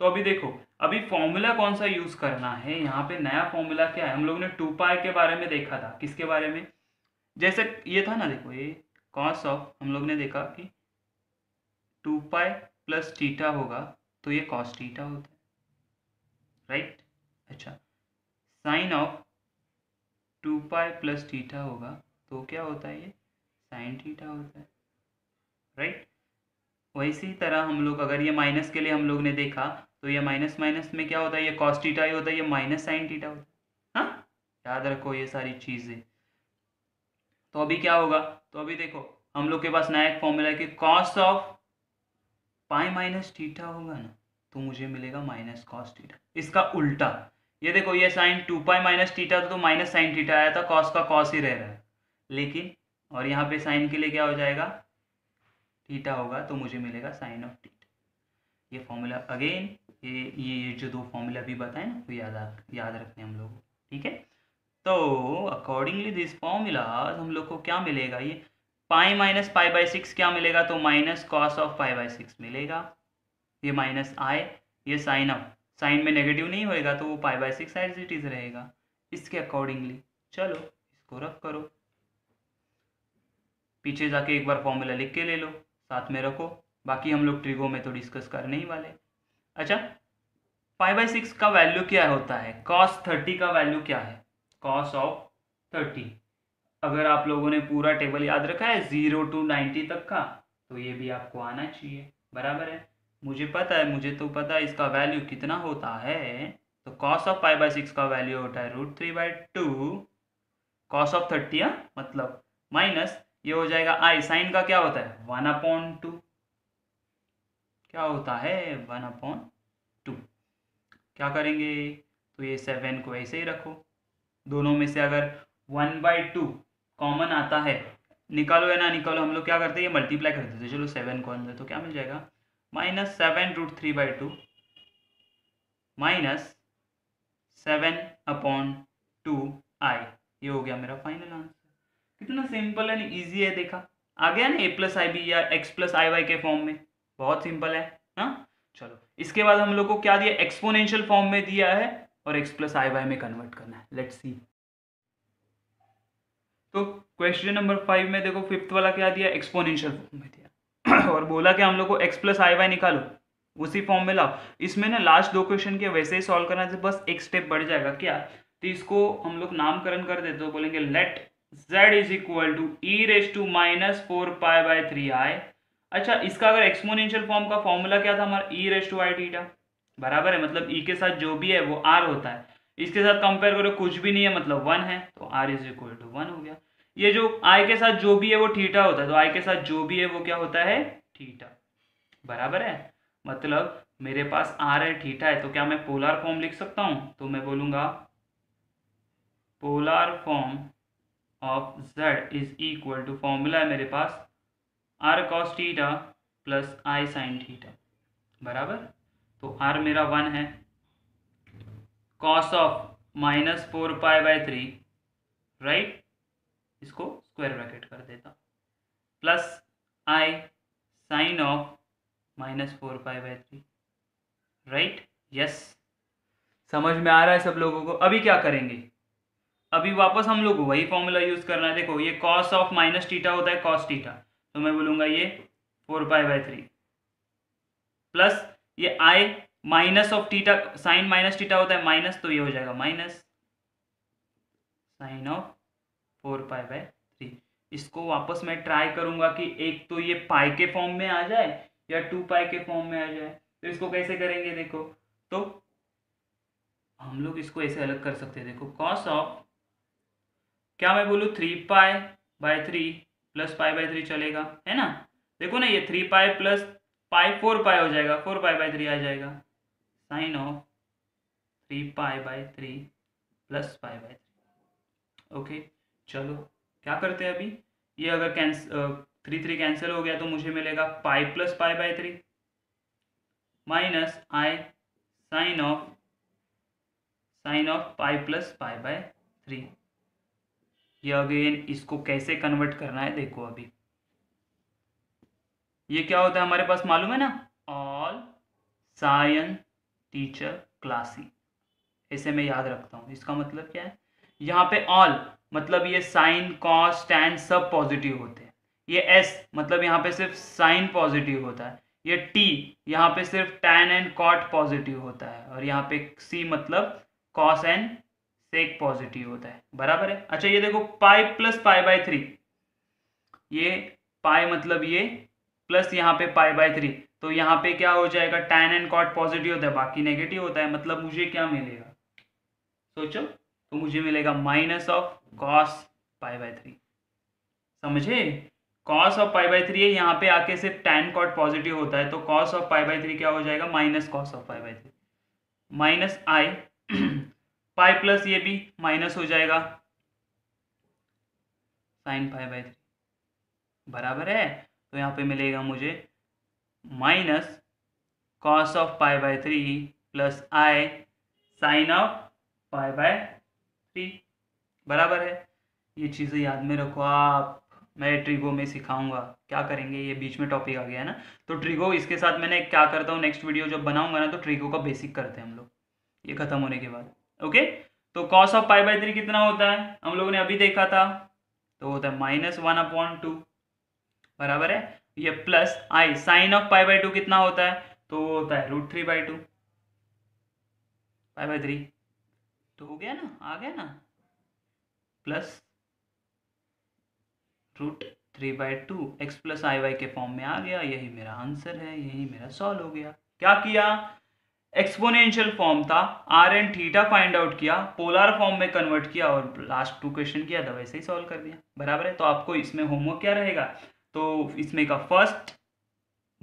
तो अभी देखो, अभी फॉर्मूला कौन सा यूज़ करना है? यहाँ पे नया फॉर्मूला क्या है? हम लोग ने टू पाई के बारे में देखा था। किसके बारे में? जैसे ये था ना, देखो, ये कॉस ऑफ़ हम लोग ने देखा कि टू पाई प्लस टीटा होगा तो ये कॉस टीटा होता है। राइट अच्छा। Sine of two pi plus theta होगा तो क्या होता है ये? साइन टीटा होता है। राइट वैसी तरह हम लोग, अगर ये माइनस के लिए हम लोग ने देखा तो ये माइनस माइनस में क्या होता है? ये कॉस टीटा ही होता है, ये माइनस साइन टीटा होता है। हाँ? याद रखो ये सारी चीज़ें। तो अभी क्या होगा? तो अभी देखो, हम लोग के पास नया एक फॉर्मूला है कि cos of pi minus theta होगा ना तो मुझे मिलेगा माइनस कॉस टीटा इसका उल्टा। ये देखो, ये sine two pi minus theta तो माइनस साइन टीटा आया था कॉस का कॉस ही रह रहा है। लेकिन, और यहाँ पे साइन के लिए क्या हो जाएगा? थीटा होगा तो मुझे मिलेगा साइन ऑफ़ टीटा ये फॉर्मूला अगेन, ये ये जो दो फॉर्मूला अभी बताए ना, वो याद याद रखने हम लोग, ठीक है? तो अकॉर्डिंगली दिस फॉर्मूला हम लोग को क्या मिलेगा? ये pi minus pi by six क्या मिलेगा? तो minus cos of pi by six मिलेगा। ये माइनस आए ये साइन ऑफ़, साइन में नेगेटिव नहीं होएगा तो वो pi by six as it is रहेगा। इसके अकॉर्डिंगली चलो, इसको रख करो। पीछे जाके एक बार फॉर्मूला लिख के ले लो। साथ में रखो। बाकी हम लोग ट्रिगो में तो डिस्कस करने ही वाले अच्छा फाइव बाई सिक्स का वैल्यू क्या होता है? कॉस थर्टी का वैल्यू क्या है? कॉस ऑफ़ थर्टी अगर आप लोगों ने पूरा टेबल याद रखा है ज़ीरो टू नाइन्टी तक का तो ये भी आपको आना चाहिए। बराबर है? मुझे पता है, मुझे तो पता है इसका वैल्यू कितना होता है। तो cos of five by six का वैल्यू होता है root three by two cos of thirty मतलब माइनस ये हो जाएगा आई साइन का क्या होता है? वन अपॉन टू क्या होता है? वन अपॉन टू क्या करेंगे? तो ये सेवन को ऐसे ही रखो। दोनों में से अगर वन बाई टू कॉमन आता है, निकालो या ना निकालो, हम लोग क्या करते हैं? ये मल्टीप्लाई कर देते चलो सेवन को अंदर तो क्या मिल जाएगा? Minus seven root three by two minus seven upon two i ये हो गया मेरा फाइनल आंसर कितना सिंपल एंड ईजी है, देखा। आ गया ना ए प्लस आई बी या एक्स प्लस आई वाई के फॉर्म में। बहुत सिंपल है हाँ? चलो, इसके बाद हम लोग को क्या दिया? एक्सपोनेंशियल फॉर्म में दिया है और एक्स प्लस आई वाई में कन्वर्ट करना है। लेट्स सी तो क्वेश्चन नंबर फाइव में देखो फिफ्थ वाला क्या दिया? एक्सपोनेंशियल फॉर्म में दिया। और बोला कि हम लोग को एक्स प्लस आई वाई निकालो। उसी फॉर्म में लाओ। इसमें ना लास्ट दो क्वेश्चन के वैसे ही सॉल्व करना है बस एक स्टेप बढ़ जाएगा। क्या? तो इसको हम लोग नामकरण कर देते तो बोलेंगे let z is equal to e raise to minus four pi by three i अच्छा इसका अगर एक्सपोनेंशियल फॉर्म का फॉर्मूला क्या था हमारा? E raise to i theta बराबर है मतलब e के साथ जो भी है, वो आर होता है। इसके साथ कंपेयर करो, कुछ भी नहीं है मतलब वन है तो r is equal to one हो गया। ये जो आई के साथ जो भी है, वो ठीटा होता है तो आई के साथ जो भी है, वो क्या होता है? ठीटा बराबर है? मतलब मेरे पास आर है ठीटा है तो क्या मैं पोलर फॉर्म लिख सकता हूँ? तो मैं बोलूँगा polar form of z is equal to formula है मेरे पास r cos theta plus i sine theta बराबर? तो आर मेरा वन है। Cos of minus four pi by three right इसको स्क्वायर ब्रैकेट कर देता plus i sine of minus four pi by three right yes समझ में आ रहा है सब लोगों को? अभी क्या करेंगे? अभी वापस हम लोग वही फॉर्मूला यूज़ करना है। देखो, ये कॉस ऑफ़ माइनस टीटा होता है कॉस टीटा तो मैं बोलूँगा ये four pi by three plus ये i minus of theta sine minus theta होता है माइनस तो ये हो जाएगा minus sine of four pi by three इसको वापस मैं ट्राई करूँगा कि एक तो ये पाई के फॉर्म में आ जाए, या टू पाई के फॉर्म में आ जाए। तो इसको कैसे करेंगे, देखो? तो हम लोग इसको ऐसे अलग कर सकते हैं। देखो कॉस ऑफ़ क्या मैं बोलूँ three pi by three plus pi by three चलेगा? है ना? देखो ना ये three pi plus pi four pi हो जाएगा फोर पाई बाय थ्री आ जाएगा। Sine of three pi by three plus pi by three okay चलो, क्या करते हैं अभी? ये अगर कैंस थ्री थ्री कैंसिल हो गया तो मुझे मिलेगा pi plus pi by three minus i sine of sine of pi plus pi by three ये अगेन इसको कैसे कन्वर्ट करना है देखो अभी। ये क्या होता है हमारे पास मालूम है ना? ऑल सायन टीचर क्लासी ऐसे मैं याद रखता हूँ। इसका मतलब क्या है? यहाँ पे ऑल मतलब ये साइन कॉस टैन सब पॉजिटिव होते हैं। ये एस मतलब यहाँ पे सिर्फ़ साइन पॉजिटिव होता है। ये टी यहाँ पे सिर्फ़ टैन एंड कॉट पॉजिटिव होता है। और यहाँ पे सी मतलब कॉस एंड सेक पॉजिटिव होता है। बराबर है? अच्छा ये देखो pi plus pi by three ये पाई मतलब ये प्लस यहाँ पे पाई बाय थ्री तो यहाँ पे क्या हो जाएगा? टैन एंड कॉट पॉजिटिव होता है, बाकी नेगेटिव होता है। मतलब मुझे क्या मिलेगा? सोचो तो मुझे मिलेगा minus of cos pi by three समझे? Cos of pi by three है, यहाँ पे आके सिर्फ़ टैन कॉट पॉजिटिव होता है तो cos of pi by three क्या हो जाएगा? Minus cos of pi by three minus i pi plus ये भी माइनस हो जाएगा। साइन पाई बाय थ्री बराबर है? तो यहाँ पे मिलेगा मुझे minus cos of pi by three plus i sine of pi by three. बराबर है? ये चीज़ें याद में रखो आप। मैं ट्रिगो में सिखाऊँगा। क्या करेंगे? ये बीच में टॉपिक आ गया है ना? तो ट्रिगो, इसके साथ मैंने क्या करता हूँ? नेक्स्ट वीडियो जब बनाऊँगा ना तो ट्रिगो का बेसिक करते हैं हम लोग। ये खत्म होने के बाद। ओके? तो cos of pi by three कितना होता है? हम लोगों ने अभी देखा था तो होता है माइनस वन अपॉन टू बराबर है? ये plus i sine of pi by two कितना होता है? तो वो होता है root three by two pi by three तो हो गया ना? आ गया ना? Plus root three by two x plus i y के फॉर्म में आ गया, यही मेरा आंसर है, यही मेरा सॉल्व हो गया। क्या किया? एक्सपोनेंशियल फॉर्म था। R and theta find out किया पोलर फॉर्म में कन्वर्ट किया और लास्ट टू क्वेश्चन किया था वैसे ही सॉल्व कर दिया। बराबर है? तो आपको इसमें होमवर्क क्या रहेगा? तो इसमें का फ़र्स्ट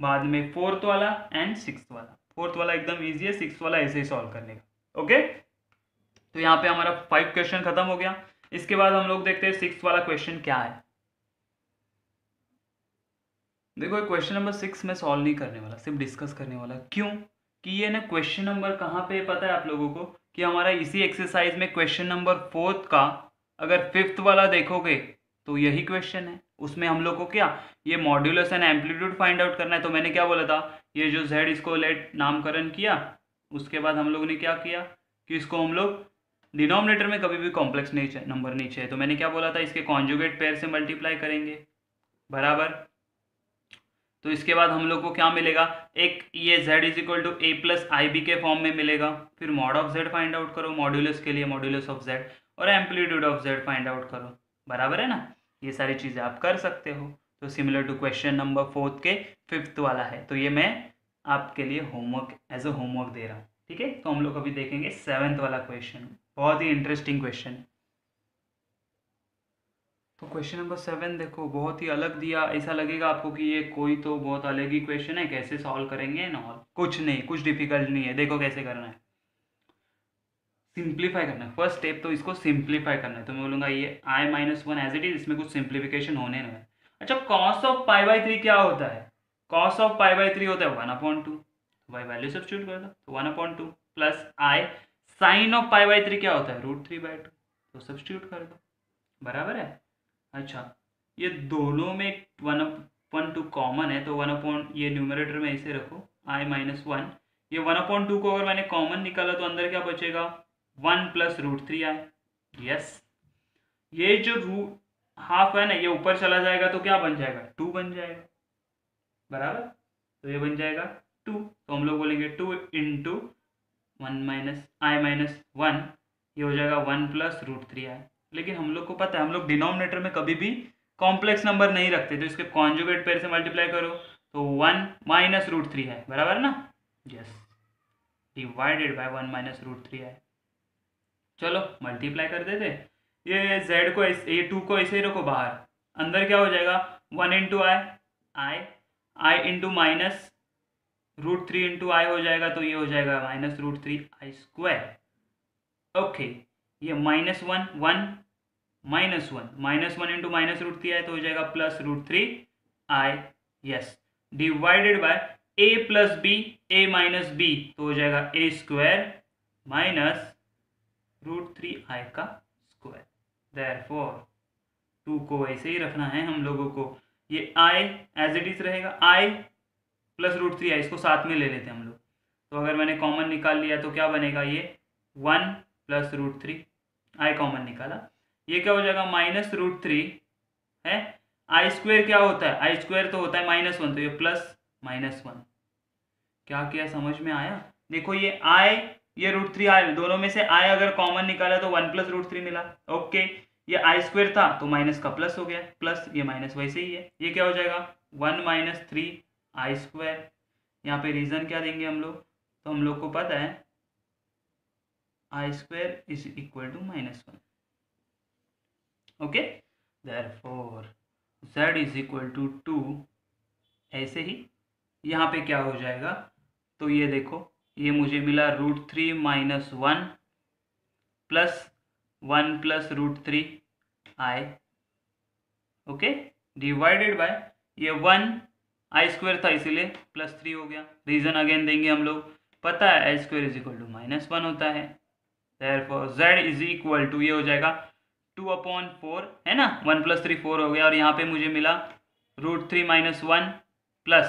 बाद में फोर्थ वाला एंड सिक्स वाला। फोर्थ वाला एकदम ईजी है सिक्स वाला ऐसे ही सॉल्व करने का। ओके तो यहाँ पे हमारा फाइव क्वेश्चन खत्म हो गया। इसके बाद हम लोग देखते हैं सिक्स वाला क्वेश्चन क्या है। देखो क्वेश्चन नंबर सिक्स में सॉल्व नहीं करने वाला, सिर्फ़ डिस्कस करने वाला। क्यों? कि ये ना क्वेश्चन नंबर कहाँ पे पता है आप लोगों को? कि हमारा इसी एक्सरसाइज में क्वेश्चन नंबर फोर्थ का अगर फिफ्थ वाला देखोगे तो यही क्वेश्चन है। उसमें हम लोग को क्या? ये modulus and amplitude find out करना है। तो मैंने क्या बोला था? ये जो जेड इसको लेट नामकरण किया, उसके बाद हम लोग ने क्या किया? कि इसको हम लोग डिनोमिनेटर में कभी भी कॉम्प्लेक्स नहीं नंबर नहीं चाहिए तो मैंने क्या बोला था? इसके कॉन्जुगेट पेयर से मल्टीप्लाई करेंगे। बराबर? तो इसके बाद हम लोग को क्या मिलेगा? एक ये z is equal to a plus i b के फॉर्म में मिलेगा। फिर mod of z find out करो मॉड्यूलस के लिए मॉड्यूलस ऑफ़ z और amplitude of z find out करो। बराबर है ना? ये सारी चीज़ें आप कर सकते हो। तो similar to question number fourth के फिफ्थ वाला है। तो ये मैं आपके लिए होमवर्क एज अ होमवर्क दे रहा हूँ। ठीक है? तो हम लोग अभी देखेंगे सेवन्थ वाला क्वेश्चन बहुत ही इंटरेस्टिंग क्वेश्चन है तो क्वेश्चन नंबर सेवन देखो, बहुत ही अलग दिया। ऐसा लगेगा आपको कि ये कोई तो बहुत अलग ही क्वेश्चन है, कैसे सॉल्व करेंगे नॉल कुछ नहीं, कुछ डिफ़िकल्ट नहीं है। देखो कैसे करना है। सिंप्लीफाई करना है। फ़र्स्ट स्टेप तो इसको सिंप्लीफाई करना है। तो मैं बोलूँगा, ये i minus one as it is इसमें कुछ सिंप्लीफिकेशन होने ना है। अच्छा cos of pi by three क्या होता है? Cos of pi by three होता है वन अपॉइंट टू भाई वैल्यू सब्सिट्यूट कर दो। तो one upon two plus i sine of pi by three क्या होता है? रूट थ्री बाई टू तो सब्सिट्यूट कर दो। बराबर है? अच्छा ये दोनों में वन अपॉइंट टू कॉमन है तो वन अपॉइंट ये न्यूमरेटर में ऐसे रखो आई माइनस वन ये वन अपॉइंट टू को अगर मैंने कॉमन निकाला तो अंदर क्या बचेगा? One plus root three i yes ये जो रूट हाफ़ है ना, ये ऊपर चला जाएगा तो क्या बन जाएगा? टू बन जाएगा। बराबर? तो ये बन जाएगा टू तो हम लोग बोलेंगे two into one minus i minus one ये हो जाएगा one plus root three i लेकिन हम लोग को पता है, हम लोग डिनोमिनेटर में कभी भी कॉम्प्लेक्स नंबर नहीं रखते। तो इसके कॉन्जुगेट पेयर से मल्टीप्लाई करो तो वन माइनस रूट थ्री है। बराबर ना? Yes divided by one minus root three है। चलो मल्टीप्लाई कर देते। ये जेड को ये टू को ऐसे ही रखो बाहर। अंदर क्या हो जाएगा? One into i i i into minus root three into i हो जाएगा तो ये हो जाएगा minus root three i square okay ये minus one one minus one minus one into minus root three i तो हो जाएगा plus root three i yes divided by a plus b a minus b तो हो जाएगा a square minus root three i का square there four to को ऐसे ही रखना है हम लोगों को। ये आई एज इट इज़ रहेगा। I plus root three i इसको साथ में ले लेते हैं हम लोग। तो अगर मैंने कॉमन निकाल लिया तो क्या बनेगा ये? One plus root three i common निकाला। ये क्या हो जाएगा? माइनस रूट थ्री, है? आई स्क्वेयर क्या होता है? आई स्क्वेयर तो होता है माइनस वन तो ये प्लस माइनस वन। क्या किया? समझ में आया? देखो ये आई ये रूट थ्री आई दोनों में से आई अगर कॉमन निकाला तो वन प्लस रूट थ्री मिला। ओके ये आई स्क्वेयर था तो माइनस का प्लस हो गया। प्लस ये माइनस वैसे ही है। ये क्या हो जाएगा? One minus three i square यहाँ पे रीजन क्या देंगे हम लोग? तो हम लोग को पता है i square is equal to minus one okay therefore z is equal to to two ही यहाँ पे क्या हो जाएगा? तो ये देखो, ये मुझे मिला root three minus one plus one plus root three i okay divided by ये वन आई स्क्वायर था इसीलिए प्लस थ्री हो गया। रीजन अगेन देंगे हम लोग। पता है i square is equal to minus one होता है। Therefore z is equal to ये हो जाएगा टू अपॉन फोर है ना? वन प्लस थ्री फोर हो गया। और यहाँ पे मुझे मिला root three minus one plus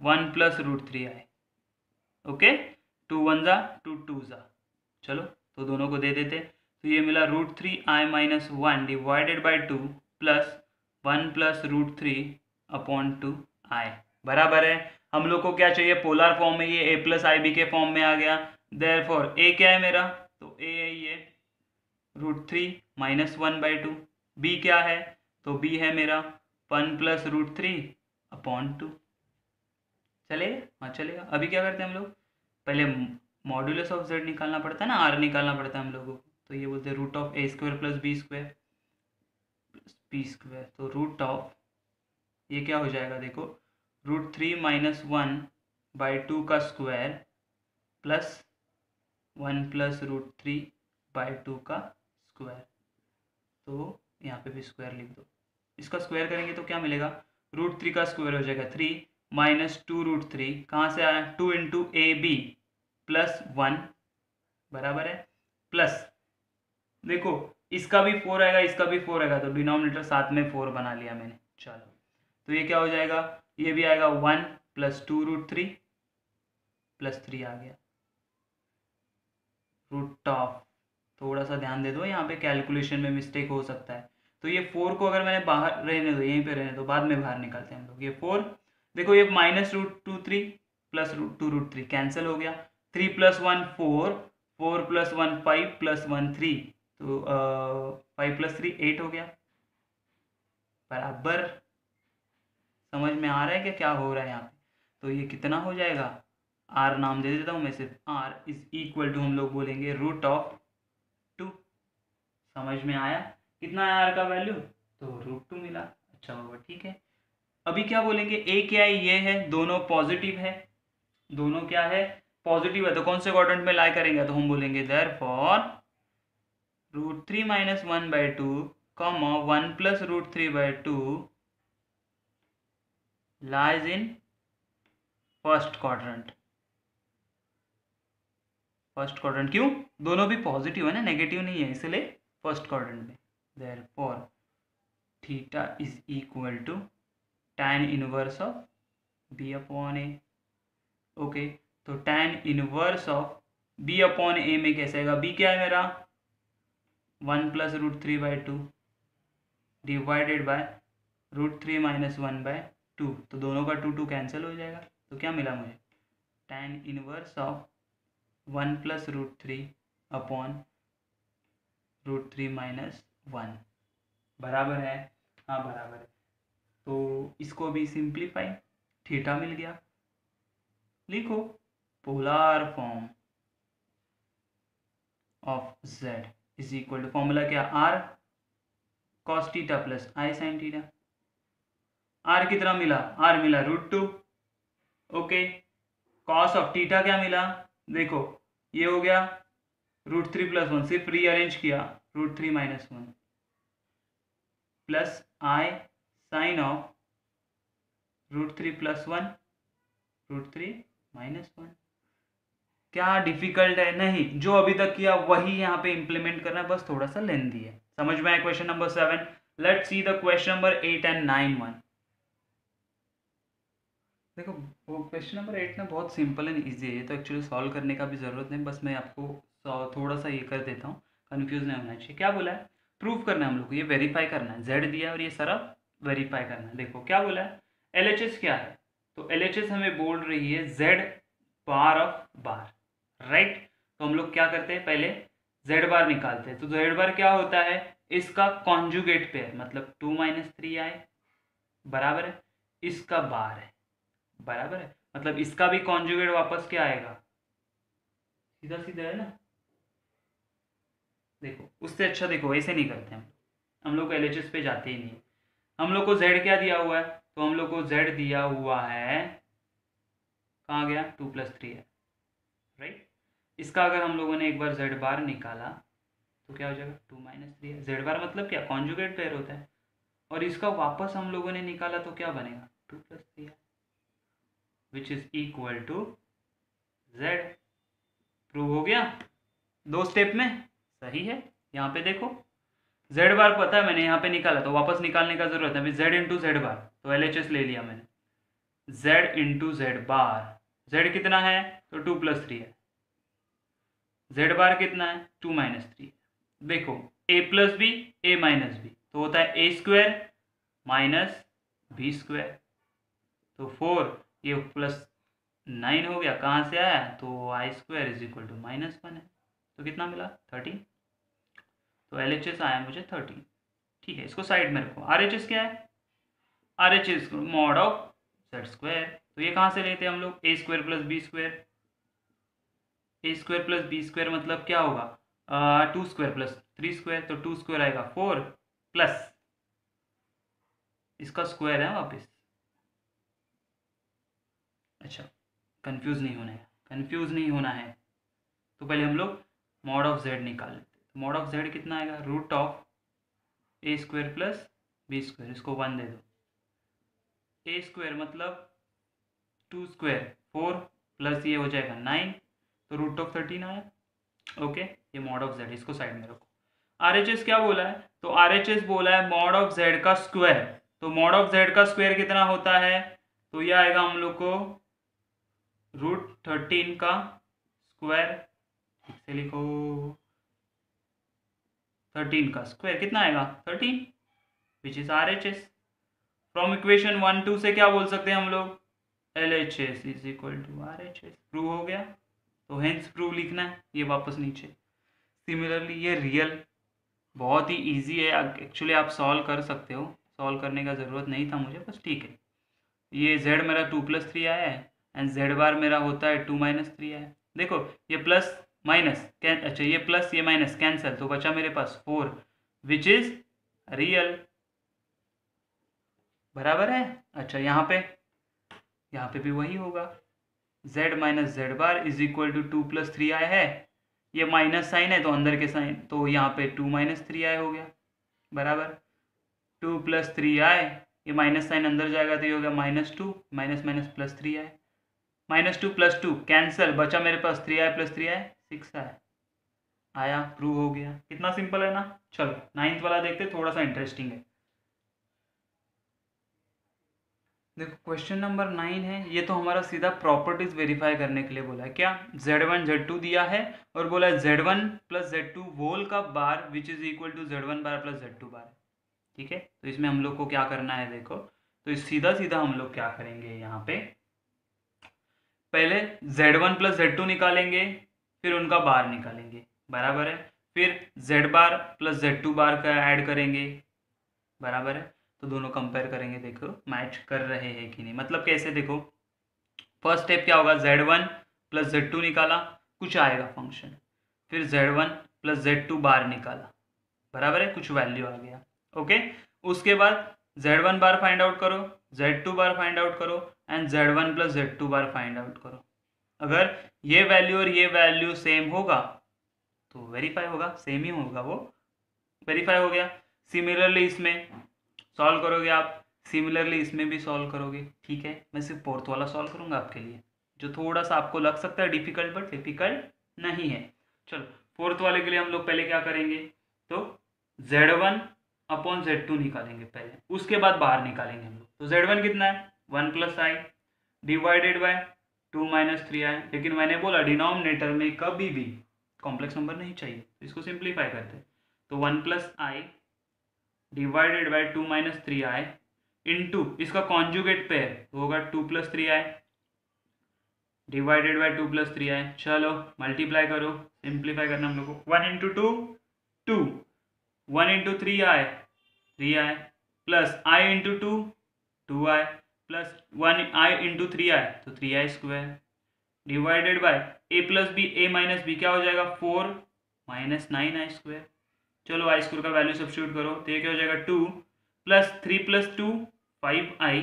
one plus root three i okay two one ज़ा टू टू ज़ा। चलो तो दोनों को दे देते। तो ये मिला root three i minus one divided by two plus one plus root three upon two i बराबर है? हम लोग को क्या चाहिए? पोलर फॉर्म में ये ए प्लस आई बी के फॉर्म में आ गया। देर फॉर ए क्या है मेरा? तो ए है ये root three minus one by two b क्या है? तो बी है मेरा one plus root three upon two चलेगा? हाँ चलेगा। अभी क्या करते हैं हम लोग? पहले मॉड्यूलस ऑफ़ जेड निकालना पड़ता है ना? आर निकालना पड़ता है हम लोगों को। तो ये बोलते हैं root of a square plus b square b square तो रूट ऑफ़ ये क्या हो जाएगा? देखो root three minus one by two का square plus one plus root three by two का स्क्वायर। तो यहाँ पे भी स्क्वायर लिख दो। इसका स्क्वायर करेंगे तो क्या मिलेगा? रूट थ्री का स्क्वायर हो जाएगा three minus two root three. कहाँ से आया? Two into a b plus one. बराबर है? प्लस। देखो, इसका भी फोर आएगा, इसका भी फोर आएगा तो डिनोमिनेटर साथ में फोर बना लिया मैंने। चलो। तो ये क्या हो जाएगा? ये भी आएगा one plus two root three plus three आ गया। रूट ऑफ़, थोड़ा सा ध्यान दे दो, यहाँ पे कैलकुलेशन में मिस्टेक हो सकता है। तो ये फोर को अगर मैंने बाहर रहने दो, यहीं पे रहने दो, बाद में बाहर निकलते हैं हम लोग। ये फोर, देखो ये minus root two three plus root two root three cancel हो गया। Three plus one four four plus one five plus one three तो फाइव प्लस थ्री एट हो गया। बराबर। समझ में आ रहा है कि क्या हो रहा है यहाँ पे? तो ये कितना हो जाएगा? आर नाम दे देता हूँ मैं सिर्फ़ आर इज़ इक्वल टू हम लोग बोलेंगे रूट ऑफ़ टू समझ में आया? कितना है आर का वैल्यू तो रूट टू मिला। अच्छा होगा ठीक है। अभी क्या बोलेंगे? ए क्या है? ये है। दोनों पॉजिटिव है। दोनों क्या है? पॉजिटिव है। तो कौन से क्वाड्रेंट में लाई करेंगे? तो हम बोलेंगे therefore root three minus one by two comma one plus root three by two lies in first quadrant first quadrant क्यों? दोनों भी पॉजिटिव है ना नेगेटिव नहीं है, इसलिए फ़र्स्ट क्वाड्रेंट में। Therefore theta is equal to tan inverse of b upon a okay तो tan inverse of b upon a में कैसे आएगा? बी क्या है मेरा? One plus root three by two divided by root three minus one by two तो दोनों का टू टू कैंसिल हो जाएगा। तो क्या मिला मुझे? Tan inverse of one plus root three upon root three minus one बराबर है? हाँ बराबर है। तो इसको भी सिंप्लीफाई थीटा मिल गया। लिखो polar form of z is equal to formula क्या? R cos theta plus i sine theta r कितना मिला? आर मिला root two okay cos of theta क्या मिला? देखो, ये हो गया रूट थ्री प्लस वन सिर्फ़ रीअरेंज किया root three minus one plus i sine of root three plus one root three minus one क्या डिफ़िकल्ट है? नहीं, जो अभी तक किया, वही यहाँ पे इंप्लीमेंट करना बस थोड़ा सा लेंदी है। समझ में आया question number seven let see the question number eight and nine one देखो, वो क्वेश्चन नंबर एट ना बहुत सिंपल एंड इजी है। तो एक्चुअली सॉल्व करने का भी ज़रूरत नहीं, बस मैं आपको थोड़ा सा ये कर देता हूँ। कन्फ्यूज़ नहीं होना चाहिए। क्या बोला है? प्रूव करना है हम लोग को। ये वेरीफाई करना है। जेड दिया और ये सारा वेरीफाई करना है। देखो, क्या बोला है? LHS क्या है? तो LHS हमें बोल रही है z bar of bar right तो हम लोग क्या करते हैं? पहले जेड बार निकालते हैं। तो जेड बार क्या होता है? इसका कॉन्जुगेट पेयर मतलब टू माइनस थ्री आए बराबर है। इसका बार है। बराबर है? मतलब इसका भी कॉन्जुगेट वापस क्या आएगा? सीधा सीधा है ना? देखो, उससे अच्छा देखो, ऐसे नहीं करते हम। हम लोग एल पे जाते ही नहीं हम लोग को जेड क्या दिया हुआ है? तो हम लोग को जेड दिया हुआ है, कहाँ गया? टू प्लस थ्री है। राइट इसका अगर हम लोगों ने एक बार जेड बार निकाला तो क्या हो जाएगा? टू माइनस थ्री है। जेड बार मतलब क्या? कॉन्जुगेट पेयर होता है। और इसका वापस हम लोगों ने निकाला तो क्या बनेगा? टू प्लस थ्री है। Which is equal to z prove हो गया? दो स्टेप में? सही है। यहाँ पे देखो। जेड बार पता है मैंने यहाँ पे निकाला तो वापस निकालने का ज़रूरत है। अभी जेड इंटू जेड बार तो एलएचएस ले लिया मैंने। Z into z bar z कितना है? तो टू प्लस थ्री है। जेड बार कितना है? टू माइनस थ्री देखो a plus b a minus b तो होता है a square minus b square तो फोर ये प्लस नाइन हो गया, कहाँ से आया? तो i square is equal to minus one है। तो कितना मिला? थर्टीन तो एल एच एस आया मुझे थर्टीन ठीक है, इसको साइड में रखो। आर एच एस क्या है? R H S mod of z square तो ये कहाँ से लेते हैं हम लोग? A square plus b square a square plus b square मतलब क्या होगा? Two square plus three square तो टू स्क्वायर आएगा फोर प्लस इसका स्क्वायर है वापस। अच्छा कंफ्यूज नहीं होना है। कंफ्यूज नहीं होना है। तो पहले हम लोग मॉड ऑफ़ जेड निकाल लेते हैं। मॉड ऑफ़ जेड कितना आएगा? Root of a square plus b square इसको वन दे दो। ए स्क्वायर मतलब टू स्क्वायर फोर प्लस ये हो जाएगा नाइन तो रूट ऑफ़ थर्टीन आया। ओके ये मॉड ऑफ़ जेड इसको साइड में रखो। एस क्या बोला है? तो एस बोला है मॉड ऑफ़ जेड का स्क्वायर तो मॉड ऑफ़ जेड का स्क्वायर कितना होता है? तो ये आएगा हम लोग को रूट थर्टीन का स्क्वायर से लिखो, थर्टीन का स्क्वायर, कितना आएगा? Thirteen which is R H S from equation one two से क्या बोल सकते हैं हम लोग? L H S is equal to R H S prove हो गया? तो हेंस प्रूव लिखना है, ये वापस नीचे। सिमिलरली ये रियल बहुत ही ईजी है। एक्चुअली आप सॉल्व कर सकते हो। सॉल्व करने का ज़रूरत नहीं था मुझे, बस ठीक है। ये जेड मेरा टू प्लस थ्री आया है। एंड जेड बार मेरा होता है टू माइनस थ्री आया देखो, ये प्लस माइनस अच्छा ये प्लस ये माइनस कैंसल तो बचा मेरे पास फोर विच इज़ रियल बराबर है? अच्छा यहाँ पे यहाँ पे भी वही होगा। Z minus z bar is equal to two plus three i है। ये माइनस साइन है तो अंदर के साइन तो यहाँ पे टू माइनस थ्री आई हो गया। बराबर। टू प्लस थ्री आई ये माइनस साइन अंदर जाएगा तो ये हो गया minus two minus minus plus three i minus two plus two, cancel, बचा मेरे पास three i plus three i six i आया प्रूव हो गया। कितना सिंपल है ना? चलो नाइन्थ वाला देखते थोड़ा सा इंटरेस्टिंग है। देखो क्वेश्चन नंबर नाइन है। ये तो हमारा सीधा प्रॉपर्टीज़ वेरीफाई करने के लिए बोला है। क्या? जेड वन जेड टू दिया है और बोला है z one plus z two whole का bar which is equal to z one bar plus z two bar ठीक है? तो इसमें हम लोग को क्या करना है, देखो। तो सीधा सीधा हम लोग क्या करेंगे यहाँ पे? पहले z one plus z two निकालेंगे, फिर उनका बार निकालेंगे, बराबर है? फिर z bar plus z two bar का ऐड करेंगे, बराबर है? तो दोनों कंपेयर करेंगे, देखो मैच कर रहे हैं कि नहीं? मतलब कैसे देखो? फ़र्स्ट स्टेप क्या होगा? Z one plus z two निकाला, कुछ आएगा फ़ंक्शन फिर z one plus z two bar निकाला, बराबर है? कुछ वैल्यू आ गया ओके उसके बाद z one bar find out करो z two bar find out करो and z one plus z two bar find out करो। अगर ये वैल्यू और ये वैल्यू सेम होगा तो वेरीफाई होगा सेम ही होगा वो। वेरीफाई हो गया। सिमिलरली इसमें सॉल्व करोगे आप। सिमिलरली इसमें भी सॉल्व करोगे। ठीक है? मैं सिर्फ़ फोर्थ वाला सॉल्व करूँगा आपके लिए। जो थोड़ा सा आपको लग सकता है डिफ़िकल्ट बट डिफ़िकल्ट नहीं है। चलो फोर्थ वाले के लिए हम लोग पहले क्या करेंगे? तो z one upon z two निकालेंगे पहले। उसके बाद बाहर निकालेंगे हम लोग। तो जेड वन कितना है? One plus i divided by two minus three i. लेकिन मैंने बोला डिनोमिनेटर में कभी भी कॉम्प्लेक्स नंबर नहीं चाहिए। तो इसको सिंप्लीफाई करते हैं। तो one plus i divided by two minus three i into, इसका कॉन्जुगेट पेयर तो होगा two plus three i divided by two plus three i. चलो, मल्टीप्लाई करो, सिंप्लीफाई करना हम लोग को। One into two two. One into three i three i plus i into two two i. Plus one i into three i तो three i square. Divided by a plus b, a minus b, क्या हो जाएगा? Four minus nine i square. चलो i square का value substitute करो तो ये क्या हो जाएगा? Two plus three plus two, five i,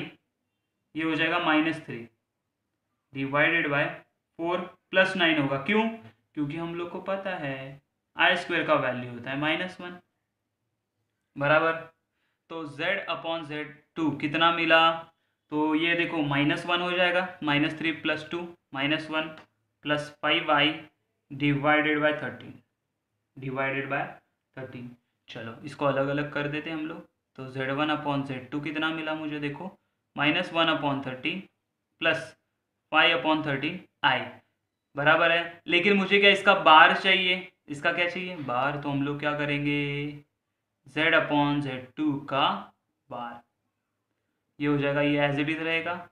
ये हो जाएगा minus three. Divided by four plus nine होगा। क्यों? क्योंकि हम लोग को पता है, आई स्क्वायर का वैल्यू होता है माइनस वन। बराबर? तो z अपॉन जेड टू, कितना मिला? तो ये देखो माइनस वन हो जाएगा minus three plus two minus one plus five i divided by thirteen divided by thirteen चलो, इसको अलग अलग कर देते हम लोग। तो z one upon z two कितना मिला मुझे देखो minus one upon thirteen plus five upon thirteen i बराबर है? लेकिन मुझे क्या इसका बार चाहिए? इसका क्या चाहिए? बार तो हम लोग क्या करेंगे? जेड अपॉन जेड टू का बार। ये हो जाएगा, ये एज इट इज़ रहेगा।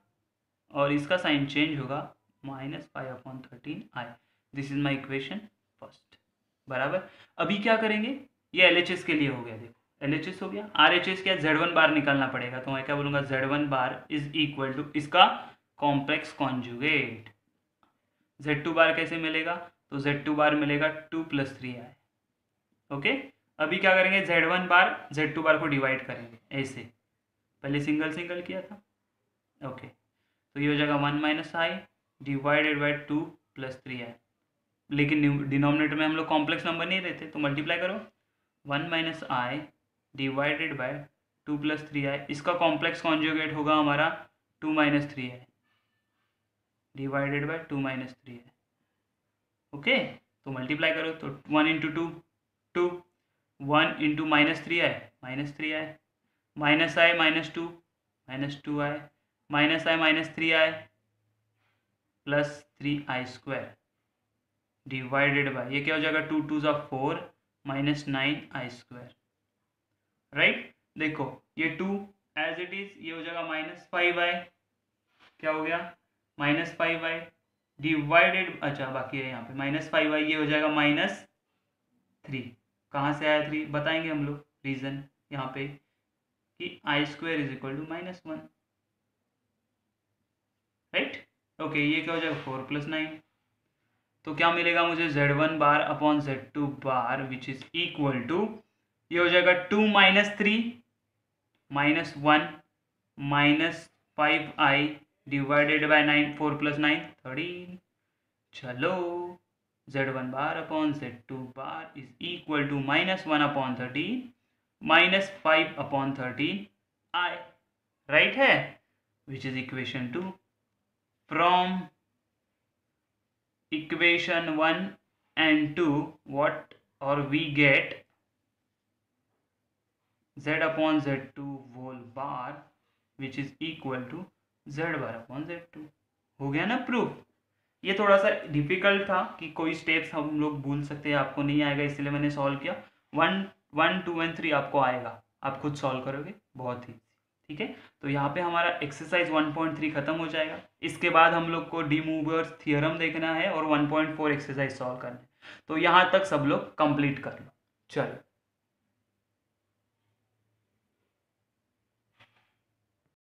और इसका साइन चेंज होगा minus five upon thirteen i this is my equation first बराबर? अभी क्या करेंगे? ये एलएचएस के लिए हो गया, देखो। एल हो गया। आर एच एस क्या? जेड वन बार निकालना पड़ेगा। तो मैं क्या बोलूँगा? Z one bar is equal to इसका complex conjugate z two bar कैसे मिलेगा? तो जेड टू बार मिलेगा two plus three i okay अभी क्या करेंगे? Z one bar z two bar को डिवाइड करेंगे। ऐसे। पहले सिंगल सिंगल किया था। ओके तो ये हो जाएगा one minus i divided by two plus three i लेकिन डिनोमिनेटर में हम लोग कॉम्प्लेक्स नंबर नहीं रहते तो मल्टीप्लाई करो। One minus i divided by two plus three i इसका कॉम्प्लेक्स कॉन्जुगेट होगा हमारा two minus three i divided by two minus three i okay तो मल्टीप्लाई करो तो one into two two one into minus three i minus three i minus i minus two minus two i minus i minus three i plus three i square divided by ये क्या हो जाएगा? Two two ज़ा four minus nine i square right देखो, ये to as it is ये हो जाएगा माइनस फाइव आई क्या हो गया? माइनस फाइव आई डिवाइडेड अच्छा बाकी है यहाँ पे। माइनस फाइव आई ये हो जाएगा माइनस थ्री कहाँ से आया थ्री बताएँगे हम लोग रीजन यहाँ पे। कि i square is equal to minus one right okay ये क्या हो जाएगा? फोर प्लस नाइन तो क्या मिलेगा मुझे? Z one bar upon z two bar which is equal to ये हो जाएगा two minus three minus one minus five i divided by nine four plus nine thirteen चलो z one bar upon z two bar is equal to minus one upon thirteen minus five upon thirteen i right है? Which is equation two from equation 1 and 2 what or we get z upon z2 whole bar, which is equal to z bar upon z2 हो गया ना proof ये थोड़ा सा difficult था कि कोई स्टेप्स हम लोग भूल सकते हैं, आपको नहीं आएगा, इसलिए मैंने सॉल्व किया। One one, two and three आपको आएगा। आप खुद सॉल्व करोगे, बहुत ही, ठीक है? तो यहाँ पे हमारा एक्सरसाइज 1.3 खत्म हो जाएगा। इसके बाद हम लोग को डी मूवर्स थियरम देखना है और 1.4 एक्सरसाइज सॉल्व करना है। तो यहाँ तक सब लोग कंप्लीट कर लो। चलो।